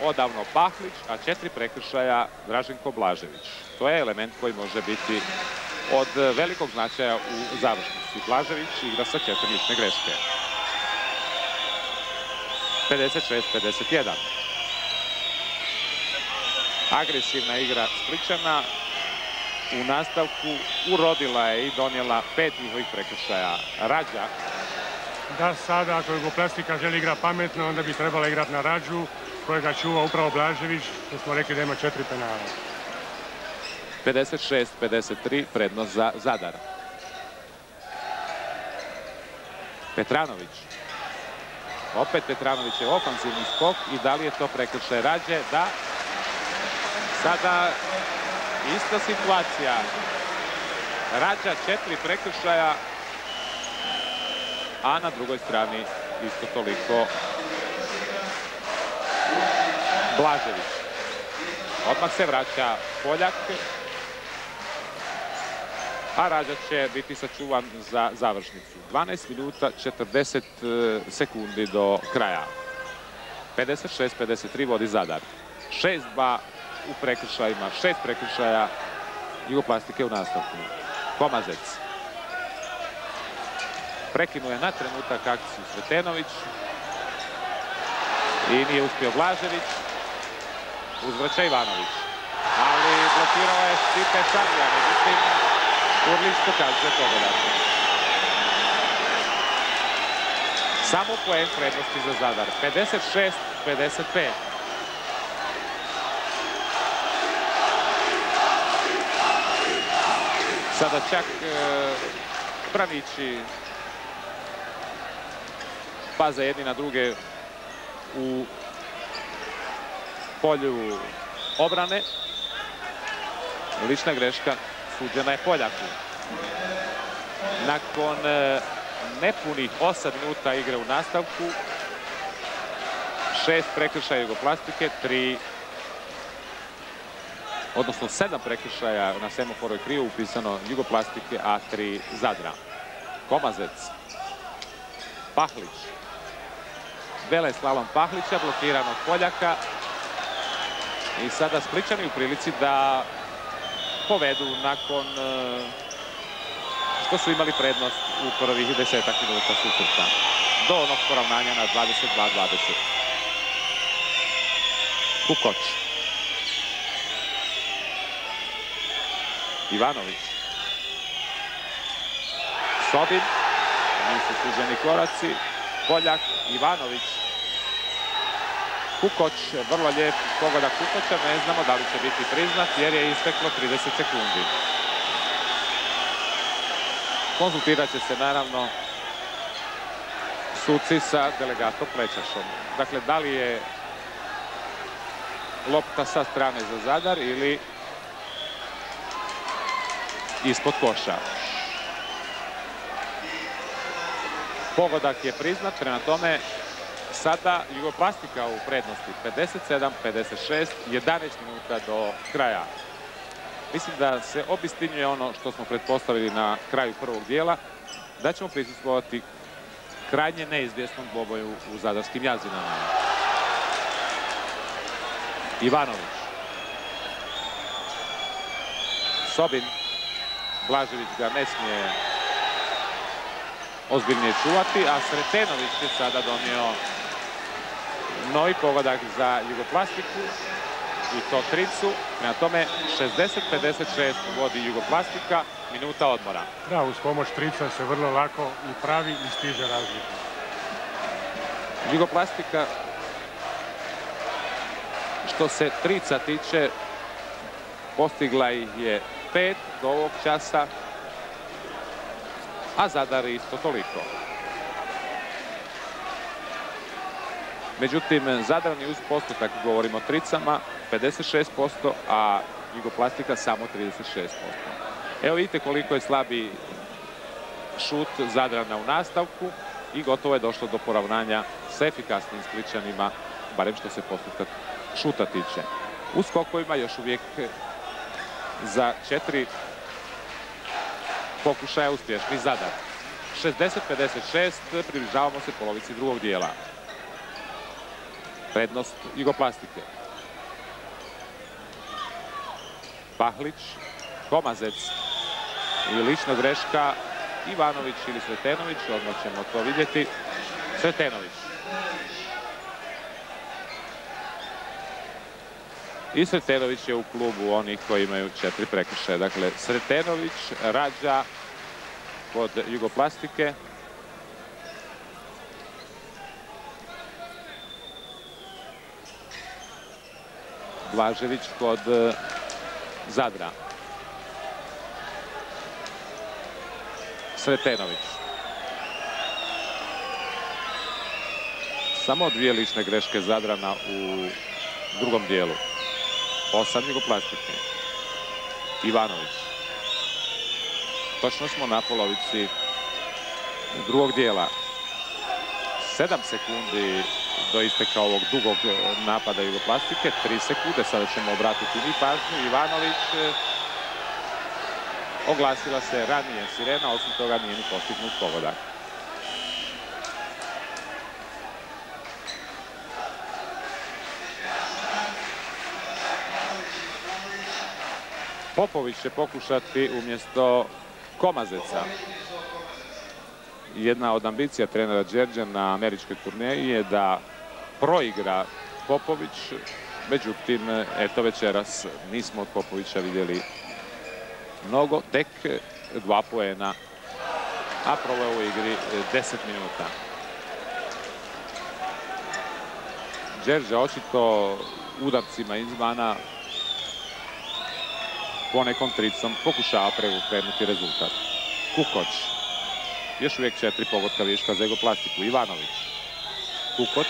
odavno Pahlić, a četiri prekršaja Draženko Blažević. To je element koji može biti od velikog značaja u završnici. Blažević igra sa četiri lične greške. 56-51. Agresivna igra Spličana u nastavku urodila je i donijela pet njihovih prekršaja. Rađa. Da, sada ako Jugoplastika želi igra pametno, onda bi trebala igrati na Rađu, kojega čuva upravo Blažević, što smo rekli da ima četiri penala. 56-53, prednost za Zadar. Petranović. Opet Petranović je ofanzivni skok i da li je to prekršaj Rađe? Da. Sada ista situacija. Rađa četiri prekršaja, a na drugoj strani isto toliko Blažević. Odmah se vraća Poljak. A Rađa će biti sačuvan za završnicu. 12 minuta 40 e, sekundi do kraja. 56-53 vodi Zadar. 6-2 u prekršajima. Šest prekršaja Jugoplastike u nastavku. Komazec. Prekinuje na trenutak akciju Svetenović. I nije uspio Blažević. Uzvraća Ivanović. Ali blokirao je Stipe Šablja. Međutim, Urlić pokazuje pogodak. Samo poen prednosti za Zadar. 56-55. Sada čak e, branići paze jedni na druge u polju obrane. Lična greška suđena je Poljaku. Nakon e, nepunih 8 minuta igre u nastavku, šest prekršaja Jugoplastike, tri odnosno sedam prekršaja na semaforoj kriju upisano Jugoplastike, a tri Zadra. Komazec, Pahlić, Vele slalom Pahlića, blokiran od Poljaka. I sada Spličani u prilici da povedu nakon e, što su imali prednost u prvih desetak minuta susreta. Do onog poravnanja na 22-20. Kukoč. Ivanović. Sobin. Nisu suženi koraci. Poljak. Ivanović. Kukoć, vrlo lijep pogodak Kukoća, ne znamo da li će biti priznat jer je isteklo 30 sekundi. Konzultirat će se naravno suci sa delegatom Plečašom. Dakle, da li je lopta sa strane za Zadar ili ispod koša. Pogodak je priznat, prema tome sada Jugoplastika u prednosti 57-56, 11 minuta do kraja. Mislim da se obistinjuje ono što smo pretpostavili na kraju prvog dijela, da ćemo prisustvovati krajnje neizvjesnom dvoboju u Zadarskim jazinama. Ivanović. Sobin. Blažević ga ne smije ozbiljnije čuvati, a Sretenović je sada donio novi pogodak za Jugoplastiku i to tricu. Na tome 60-56 vodi Jugoplastika, minuta odmora. Da, uz pomoć trica se vrlo lako i pravi i stiže razlika. Jugoplastika što se trica tiče postigla ih je pet do ovog časa, a Zadar isto toliko. Međutim, Zadrani uz postotak, govorimo o tricama, 56%, a Jugoplastika samo 36%. Evo vidite koliko je slabi šut Zadrana u nastavku i gotovo je došlo do poravnanja s efikasnim Spličanima, barem što se postotak šuta tiče. U skokovima još uvijek za četiri pokušaja uspješni Zadar. 60-56, približavamo se polovici drugog dijela. Prednost Jugoplastike. Pahlić, Komazec i lična greška Ivanović ili Sretenović, odmah ćemo to vidjeti. Sretenović. I Sretenović je u klubu onih koji imaju četiri prekršaje. Dakle, Sretenović, Rađa kod Jugoplastike. Blažević kod e, Zadra. Sretenović. Samo dvije lične greške Zadrana u drugom dijelu. Osam jugoplastike. Ivanović. Točno smo na polovici drugog dijela. Sedam sekundi do isteka ovog dugog napada jugoplastike. Tri sekunde, sada ćemo obratiti mi pažnju. Ivanović oglasila se ranije sirena, osim toga nije ni postignut pogodak. Popović će pokušati umjesto Komazeca. Jedna od ambicija trenera Đerđa na američkoj turneji je da proigra Popović. Međutim, eto večeras nismo od Popovića vidjeli mnogo, tek dva poena, a proveo u igri 10 minuta. Đerđa očito udarcima izvana ponekom tricom pokušava preokrenuti rezultat. Kukoć. Još uvijek četiri pogotka viška za egoplastiku. Ivanović. Kukoć.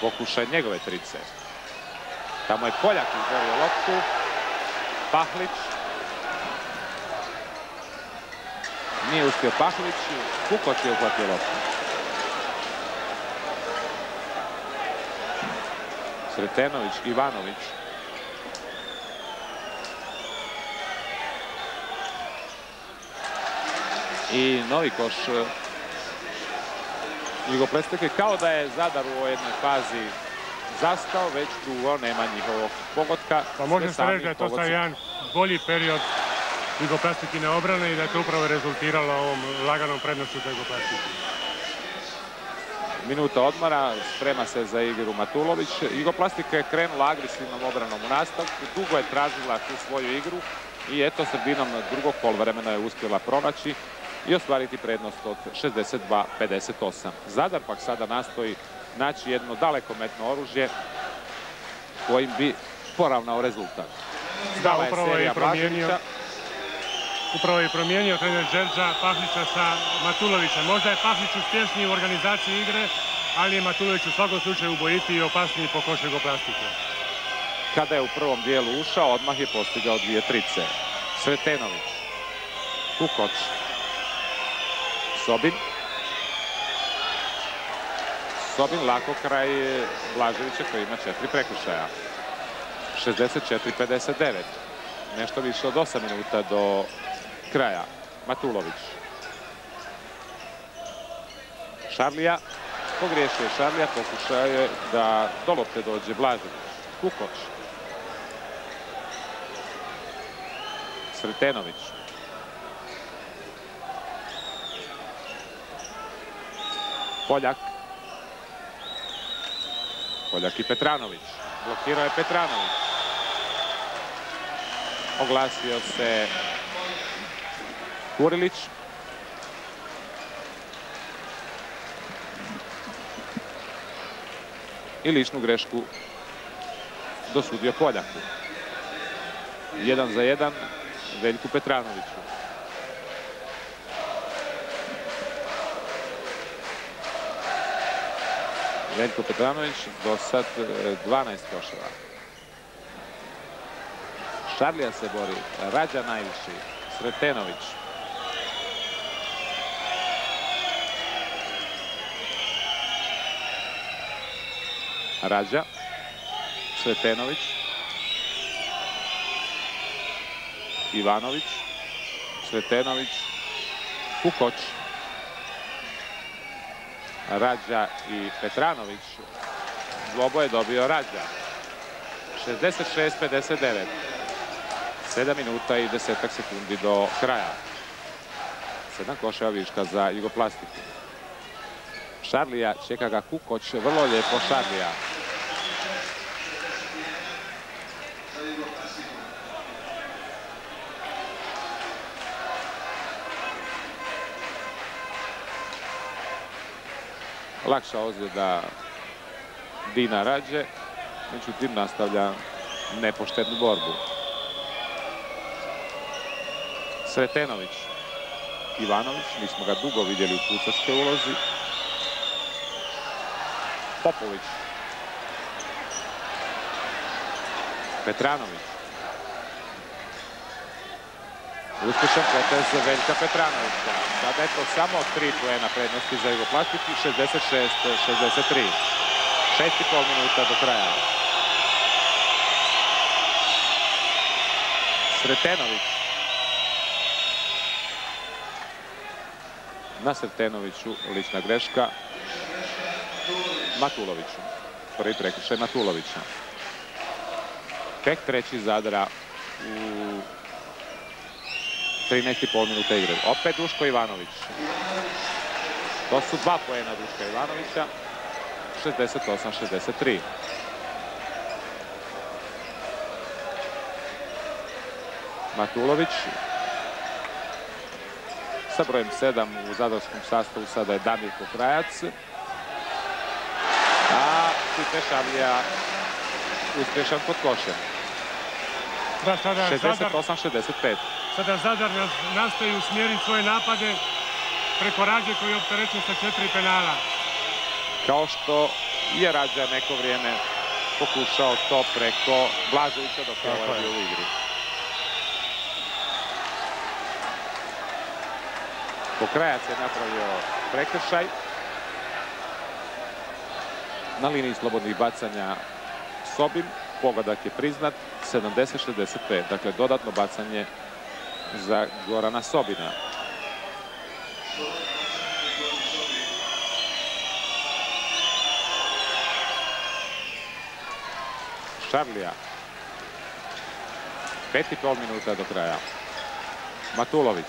Pokušaj njegove trice. Tamo je Poljak izborio loptu. Pahlić. Nije uspio Pahlić. Kukoć je uhvatio loptu. Sretenović, Ivanović. I novi koš e, Jugoplastike kao da je Zadar u ovoj jednoj fazi zastao, već dugo nema njihovog pogotka. Pa može se reći da je to sad jedan bolji period Jugoplastikine obrane i da je to upravo rezultiralo ovom laganom prednošću za Jugoplastiku. minuta odmora, sprema se za igru Matulović. Jugoplastika je krenula agresivnom obranom u nastavku, dugo je tražila tu svoju igru i eto sredinom drugog polvremena je uspjela pronaći i ostvariti prednost od 62-58. Zadar pak sada nastoji naći jedno dalekometno oružje kojim bi poravnao rezultat. Da, upravo je promijenio. Upravo je promijenio trener Đerđa Pahlića sa Matulovićem. Možda je Pahlić uspješniji u organizaciji igre, ali je Matulović u svakom slučaju ubojiti i opasniji po košu plastike. Kada je u prvom dijelu ušao, odmah je postigao dvije trice. Sretenović, Kukoč, Sobin. Sobin lako kraj Blaževića koji ima četiri prekršaja. 64-59. Nešto više od 8 minuta do kraja. Matulović. Šarlija. Pogriješio je Šarlija. Pokušao je da do lopte dođe Blažević. Kukoč. Sretenović. Poljak. Poljak i Petranović. Blokirao je Petranović. Oglasio se Kurilić. I ličnu grešku dosudio Poljaku. Jedan za jedan Veljku Petranoviću. Veljko Petranović do sad 12 e, koševa. Šarlija se bori, Rađa najviši, Sretenović. Rađa, Sretenović, Ivanović, Sretenović, Kukoć, Rađa i Petranović. Zlobo je dobio Rađa. 66-59. 7 minuta i desetak sekundi do kraja. 7 koševa viška za Jugoplastiku. Šarlija čeka ga Kukoć, vrlo lijepo Šarlija. Lakša ozljeda Dina Rađe, međutim nastavlja nepoštenu borbu. Sretenović, Ivanović, nismo ga dugo vidjeli u pucačkoj ulozi. Popović, Petranović, Uspješan potez Veljka Petranovića. Sada je to samo tri pojena prednosti za Jugoplastiku, 66-63. Šest i pol minuta do kraja. Sretenović. Na Sretenoviću lična greška. Matuloviću. Prvi prekršaj Matulovića. Tek treći zadra u 13,5 minuta igre. Opet Duško Ivanović. To su dva pojena Duška Ivanovića. 68-63. Matulović. Sa brojem 7 u zadarskom sastavu sada je Damir Pokrajac. A Stipe Šavlija uspješan kod košem. 68-65. Sada Zadar nastoji usmjeriti svoje napade preko Rađe koji je opterećen sa četiri penala. Kao što je Rađa neko vrijeme pokušao to preko Blaževića dok je ovaj bio u igri. Pokrajac je napravio prekršaj. Na liniji slobodnih bacanja Sobin. Pogodak je priznat 70-65. Dakle, dodatno bacanje za Gorana Sobina. Šarlija. Pet i pol minuta do kraja. Matulović.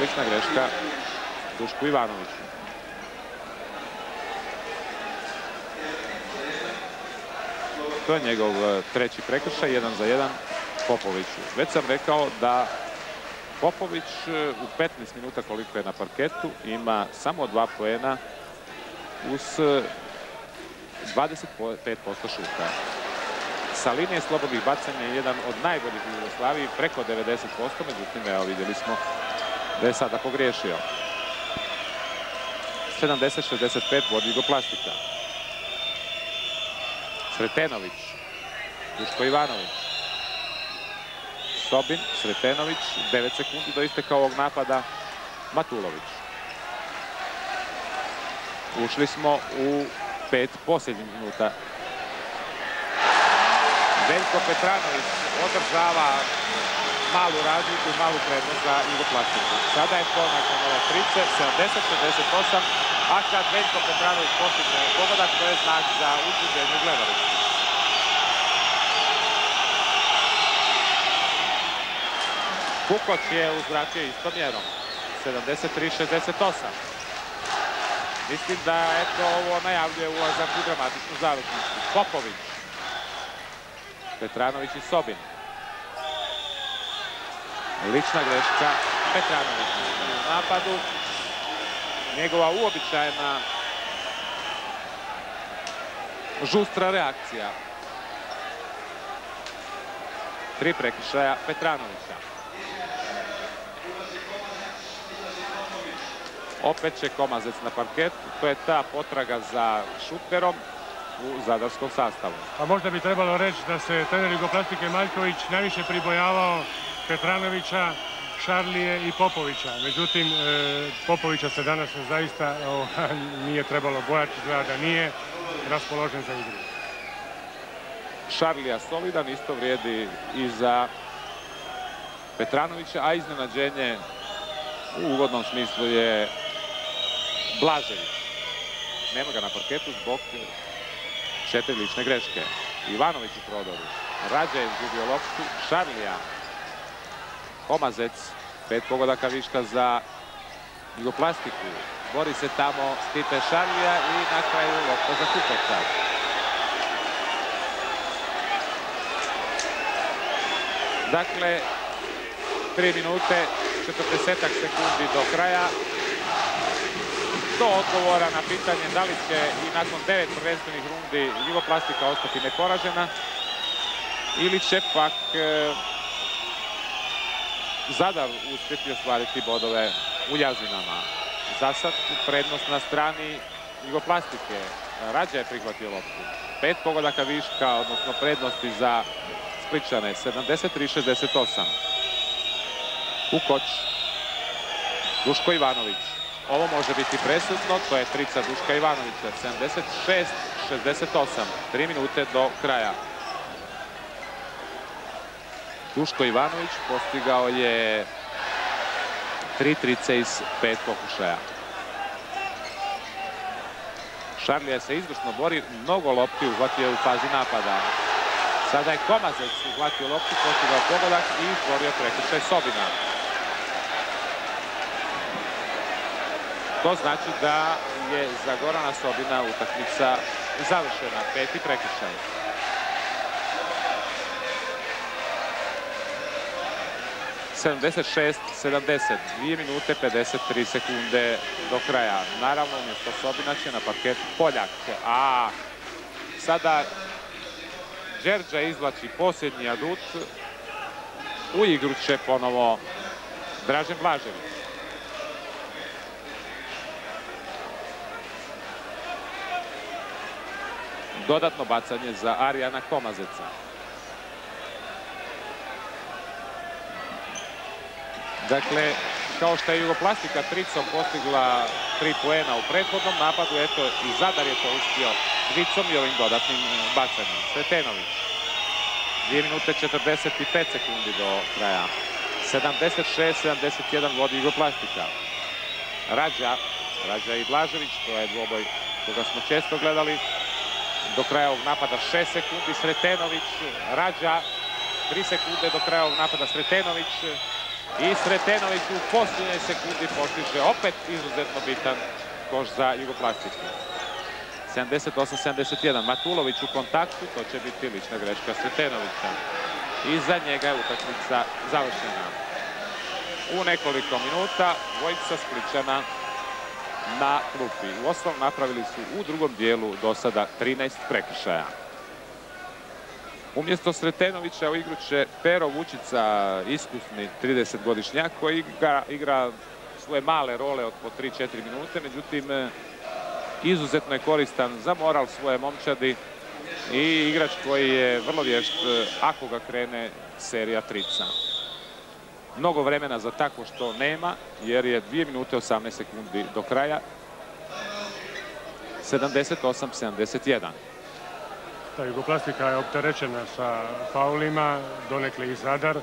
Lična greška Dušku Ivanoviću. To je njegov e, treći prekršaj, jedan za jedan Popoviću. Već sam rekao da Popović e, u 15 minuta koliko je na parketu ima samo dva poena uz 25% e, šuta. Sa linije slobodnih bacanja je jedan od najboljih u Jugoslaviji, preko 90%, međutim, evo vidjeli smo da je sada pogriješio. 70-65 vodi Jugoplastika. Sretenović, Duško Ivanović, Sobin, Sretenović, 9 sekundi do isteka ovog napada, Matulović. Ušli smo u pet posljednjih minuta. Veljko Petranović održava malu razliku i malu prednost za Jugoplastiku. Sada je to nakon ove trice, 70-68, a kad Veljko Petranović postigne pogodak, to je znak za uzbuđenje gledališta. Kukoć je uzvratio istom mjerom. 73-68. Mislim da eto ovo najavljuje ulazak u dramatičnu završnicu. Popović. Petranović i Sobin. Lična greška Petranović u napadu. Njegova uobičajena žustra reakcija. Tri prekršaja Petranovića. Opet će Komazec na parket. To je ta potraga za šuterom u zadarskom sastavu. A možda bi trebalo reći da se trener Jugoplastike Maljković najviše pribojavao Petranovića, Šarlije i Popovića. Međutim, e, Popovića se danas zaista *laughs* nije trebalo bojati, gleda da nije raspoložen za igru. Šarlija solidan, isto vrijedi i za Petranovića, a iznenađenje u ugodnom smislu je Blažević. Nema ga na parketu zbog četiri lične greške. Ivanović u prodoru. Rađa je izgubio loptu. Šarlija. Komazec. Pet pogodaka viška za Jugoplastiku. Bori se tamo Stipe Šarlija i na kraju lopta za Kukoca. Dakle, tri minute, 40 sekundi do kraja do odgovora na pitanje da li će i nakon devet prvenstvenih rundi Jugoplastika ostati neporažena ili će pak e, Zadar uspjeti ostvariti bodove u Jazinama. Za sad prednost na strani Jugoplastike. Rađa je prihvatio loptu. Pet pogodaka viška, odnosno prednosti za Spličane. 73-68. Kukoć. Duško Ivanović. Ovo može biti presudno, to je trica Duška Ivanovića, 76-68, 3 minute do kraja. Duško Ivanović postigao je tri trice iz pet pokušaja. Šarlija se izvršno bori, mnogo lopti uhvatio u fazi napada. Sada je Komazec uhvatio loptu, postigao pogodak i stvorio prekršaj Sobina. To znači da je za Gorana Sobina utakmica završena. Peti prekršaj. Sedamdeset šest, sedamdeset, dvije minute, 53 sekunde do kraja. Naravno, umjesto Sobina će na parket Poljak. A sada Đerđa izvlači posljednji adut. U igru će ponovo Dražen Blažević. Dodatno bacanje za Arijana Komazeca. Dakle, kao što je Jugoplastika tricom postigla tri poena u prethodnom napadu, eto i Zadar je to uspio tricom i ovim dodatnim bacanjem. Sretenović. 2 minute 45 sekundi do kraja. 76-71 vodi Jugoplastika. Rađa, Rađa i Blažević, to je dvoboj koga smo često gledali do kraja ovog napada 6 sekundi. Sretenović rađa 3 sekunde do kraja ovog napada Sretenović I Sretenović u posljednjoj sekundi postiže opet izuzetno bitan koš za Jugoplastiku. 78-71. Matulović u kontaktu, to će biti lična greška Sretenovića. I za njega je utakmica završena. U nekoliko minuta dvojica Spličana na klupi. U osnovu napravili su u drugom dijelu do sada 13 prekršaja. Umjesto Sretenovića u igru će Pero Vučica, iskusni 30-godišnjak koji igra, svoje male role od po 3-4 minute, međutim izuzetno je koristan za moral svoje momčadi i igrač koji je vrlo vješt ako ga krene serija trica. Mnogo vremena za tako što nema jer je 2 minute 18 sekundi do kraja. 78-71. Ta Jugoplastika je opterećena sa faulima, donekle i Zadar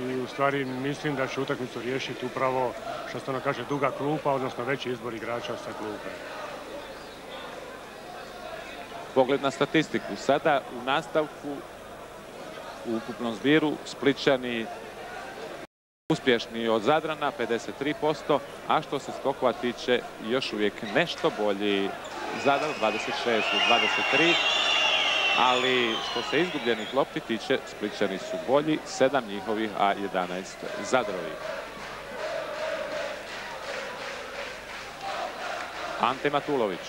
i u stvari mislim da će utakmicu riješiti upravo što se ono kaže duga klupa, odnosno veći izbor igrača sa klupe. Pogled na statistiku. Sada u nastavku u ukupnom zbiru Spličani uspješni od Zadrana 53%, a što se skokova tiče još uvijek nešto bolji Zadar 26 u 23, ali što se izgubljenih lopti tiče Spličani su bolji, 7 njihovih, a 11 Zadrovi. Ante Matulović.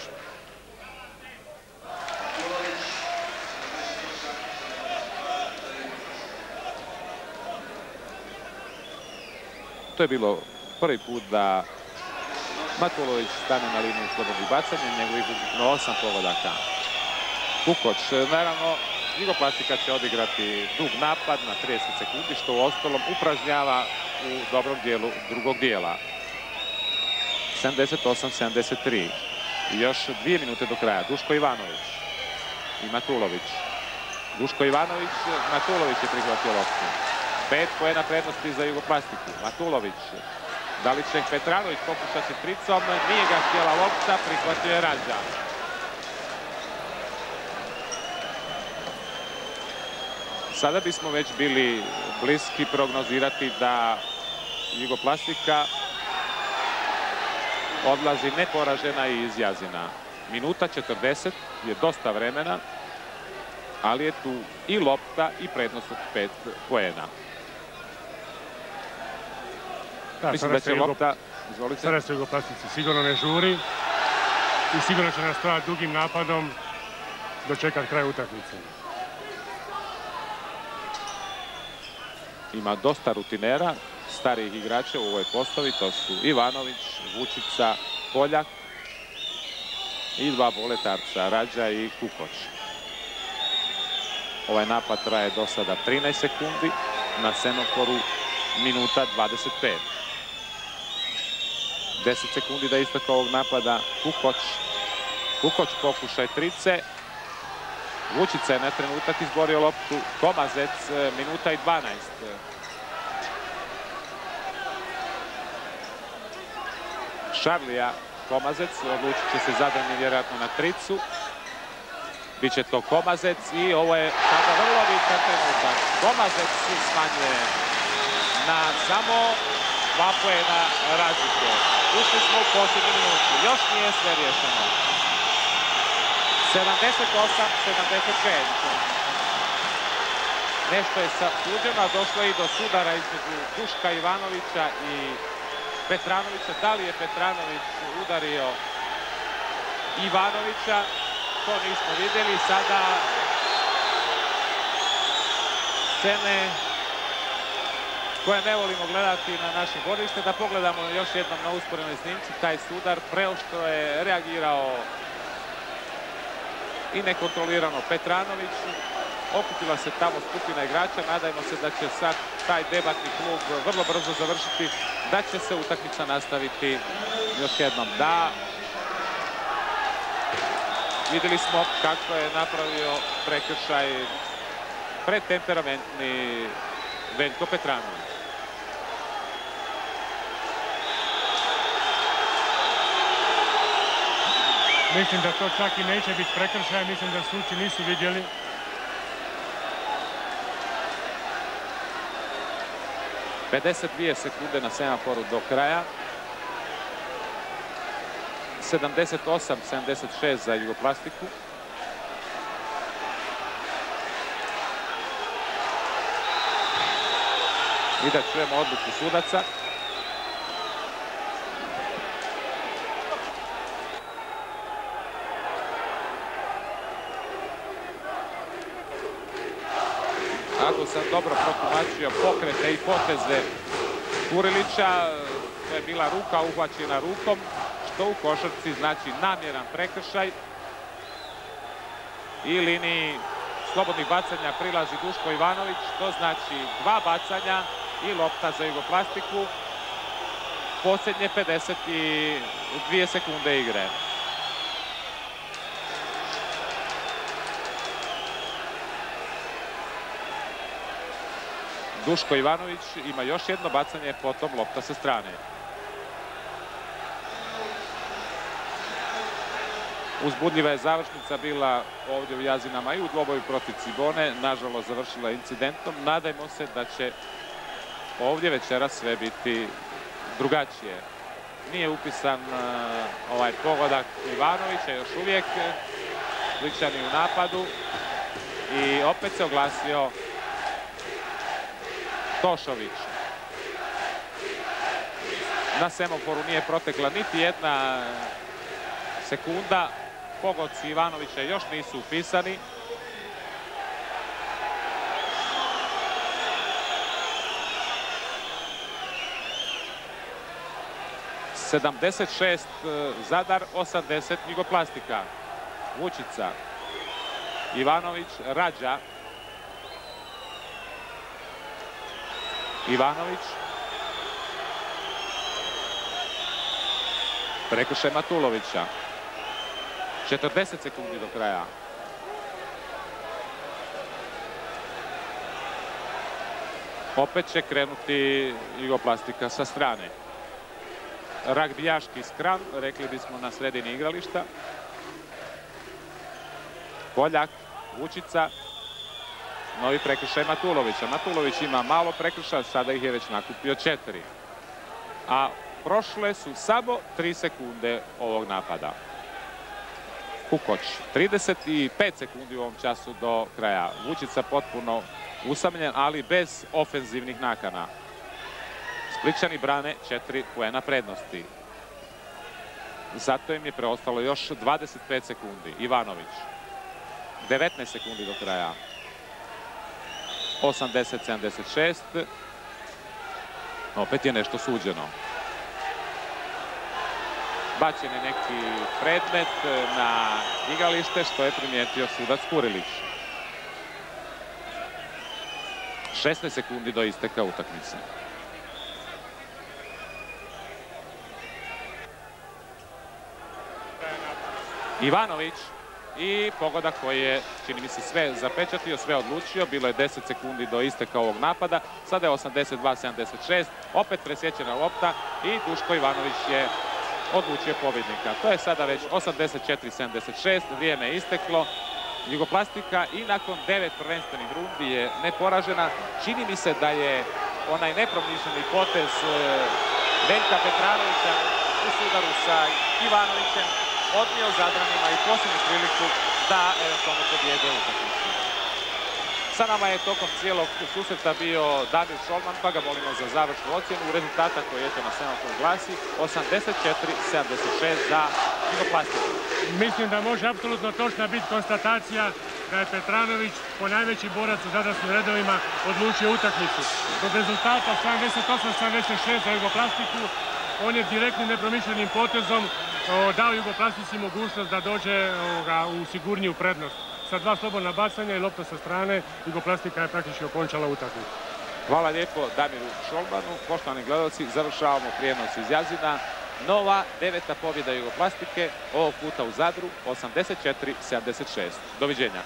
To je bilo prvi put da Matulović stane na liniju slobodnih bacanja, njegovih ukupno osam pogodaka. Kukoč, naravno, Jugoplastika će odigrati dug napad na 30 sekundi, što u ostalom upražnjava u dobrom dijelu drugog dijela. 78-73. Još dvije minute do kraja. Duško Ivanović i Matulović. Duško Ivanović, Matulović je prihvatio loptu. Pet pojena prednosti za Jugoplastiku. Matulović. Da li će Petranović pokušati tricom? Nije ga htjela lopta, prihvatio je Rađa. Sada bismo već bili bliski prognozirati da Jugoplastika odlazi neporažena i iz Jazina. Minuta 40 je dosta vremena, ali je tu i lopta i prednost od pet poena. Mislim da će lopta... Izvolite. Sada se Jugoplastici sigurno ne žuri i sigurno će nastavati dugim napadom dočekati kraj utakmice. Ima dosta rutinera, starijih igrača u ovoj postavi. To su Ivanović, Vučica, Poljak i dva boletarca, Rađa i Kukoć. Ovaj napad traje do sada 13 sekundi, na senokoru minuta 25. 10 sekundi da istaka ovog napada Kukoć. Kukoć pokušaj trice. Vučica je na trenutak izborio loptu. Komazec minuta i 12. Šarlija Komazec, odlučit će se zadanje vjerojatno na tricu. Biće to Komazec i ovo je sada vrlo bitan trenutak. Komazec smanjuje na samo dva pojena razlike. Ušli smo u posljednju minutu. Još nije sve riješeno. 78-75. Nešto je suđeno, a došlo je i do sudara između Duška Ivanovića i Petranovića. Da li je Petranović udario Ivanovića? To nismo vidjeli. Sada scene koje ne volimo gledati na našim borilište. Da pogledamo još jednom na usporenoj snimci taj sudar. Preoštro je reagirao i nekontrolirano Petranović. Okupila se tamo skupina igrača. Nadajmo se da će sad taj debatni klub vrlo brzo završiti. Da će se utakmica nastaviti još jednom. Da, vidjeli smo kako je napravio prekršaj pretemperamentni Veljko Petranović. Mislim da to čak i neće biti prekršaj, mislim da suci nisu vidjeli. 52 sekunde na semaforu do kraja. 78-76 za Jugoplastiku. I da čujemo odluku sudaca. Ako sam dobro protumačio pokrete i poteze Kurilića, to je bila ruka uhvaćena rukom, što u košarci znači namjeran prekršaj. I liniji slobodnih bacanja prilazi Duško Ivanović, to znači dva bacanja i lopta za Jugoplastiku. Posljednje 52 sekunde igre. Duško Ivanović ima još jedno bacanje, potom lopta sa strane. Uzbudljiva je završnica bila ovdje u Jazinama i u dvoboju protiv Cibone. Nažalost, završila incidentom. Nadajmo se da će ovdje večera sve biti drugačije. Nije upisan ovaj pogodak Ivanovića, još uvijek Ličani u napadu. I opet se oglasio Tošović. Na semaforu nije protekla niti jedna sekunda. Pogodci Ivanovića još nisu upisani. Sedamdeset šest Zadar, osamdeset Jugoplastika. Vučica, Ivanović, Rađa, Ivanović. Prekršaj Matulovića. 40 sekundi do kraja. Opet će krenuti Jugoplastika sa strane. Ragbijaški skram, rekli bismo na sredini igrališta. Poljak, Vučica, novi prekršaj Matulovića. Matulović ima malo prekršaja, sada ih je već nakupio četiri. A prošle su samo tri sekunde ovog napada. Kukoć, 35 sekundi u ovom času do kraja. Vučica potpuno usamljen, ali bez ofenzivnih nakana. Spličani brane četiri poena prednosti. Zato im je preostalo još 25 sekundi. Ivanović, 19 sekundi do kraja. 80-76. Opet je nešto suđeno. Bačen je neki predmet na igralište što je primijetio sudac Kurilić. 16 sekundi do isteka utakmice. Ivanović i pogodak koji je, čini mi se, sve zapečatio, sve odlučio. Bilo je 10 sekundi do isteka ovog napada. Sada je 82-76. Opet presjećena lopta i Duško Ivanović je odlučio pobjednika. To je sada već 84-76. Vrijeme je isteklo. Jugoplastika i nakon devet prvenstvenih rundi je neporažena. Čini mi se da je onaj nepromišljeni potez Veljka Petranovića u sudaru sa Ivanovićem odnio Zadranima i posljednju priliku da eventualno pobjede utakmicu. Sa nama je tokom cijelog susreta bio Damir Šolman, pa ga molimo za završnu ocjenu. Rezultata koji je to na semaforu glasi 84-76 za Jugoplastiku. Mislim da može apsolutno točna biti konstatacija da je Petranović po najveći borac u zadarskim redovima odlučio utakmicu. Kod rezultata 78-76 za Jugoplastiku on je direktnim nepromišljenim potezom dao Jugoplastici mogućnost da dođe u sigurniju prednost. Sa dva slobodna bacanja i lopta sa strane, Jugoplastika je praktički okončala utakmicu. Hvala lijepo Damiru Šolbanu. Poštovani gledalci, završavamo prijenos iz Jazina. Nova deveta pobjeda Jugoplastike, ovog puta u Zadru, 84-76. Doviđenja.